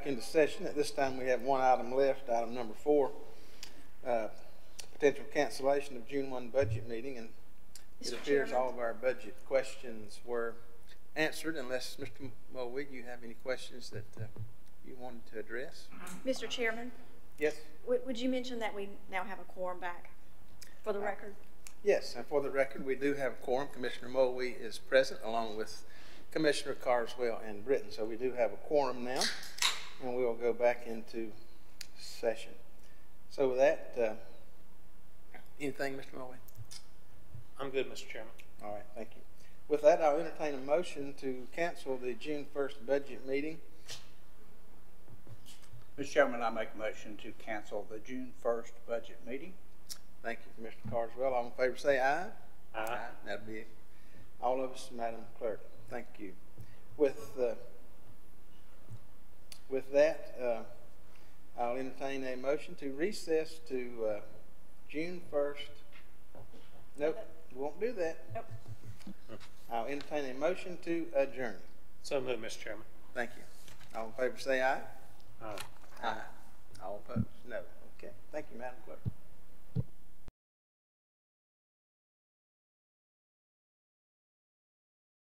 Back into session. At this time, we have one item left, item number four. uh, Potential cancellation of June one budget meeting, and it appears Chairman? all of our budget questions were answered, unless, Mr. Mulwee, you have any questions that uh, you wanted to address? Mr. Chairman, Yes? would, would you mention that we now have a quorum back for the record? Yes, and for the record, we do have a quorum. Commissioner Mulwee is present along with Commissioner Carswell and Brittain. So we do have a quorum now, and we will go back into session. So with that, uh, anything, Mr. Mulwee? I'm good, Mr. Chairman. All right, thank you. With that, I'll entertain a motion to cancel the June first budget meeting. Mr. Chairman, I make a motion to cancel the June first budget meeting. Thank you, Mr. Carswell. All in favor, say aye. Aye. That'd be all of us, Madam Clerk. Thank you. With, uh, with that, uh, I'll entertain a motion to recess to, uh, June first. Nope, we won't do that. Nope. I'll entertain a motion to adjourn. So moved, Mr. Chairman. Thank you. All in favor, say aye. Aye. Aye. All opposed? No. Okay. Thank you, Madam Clerk.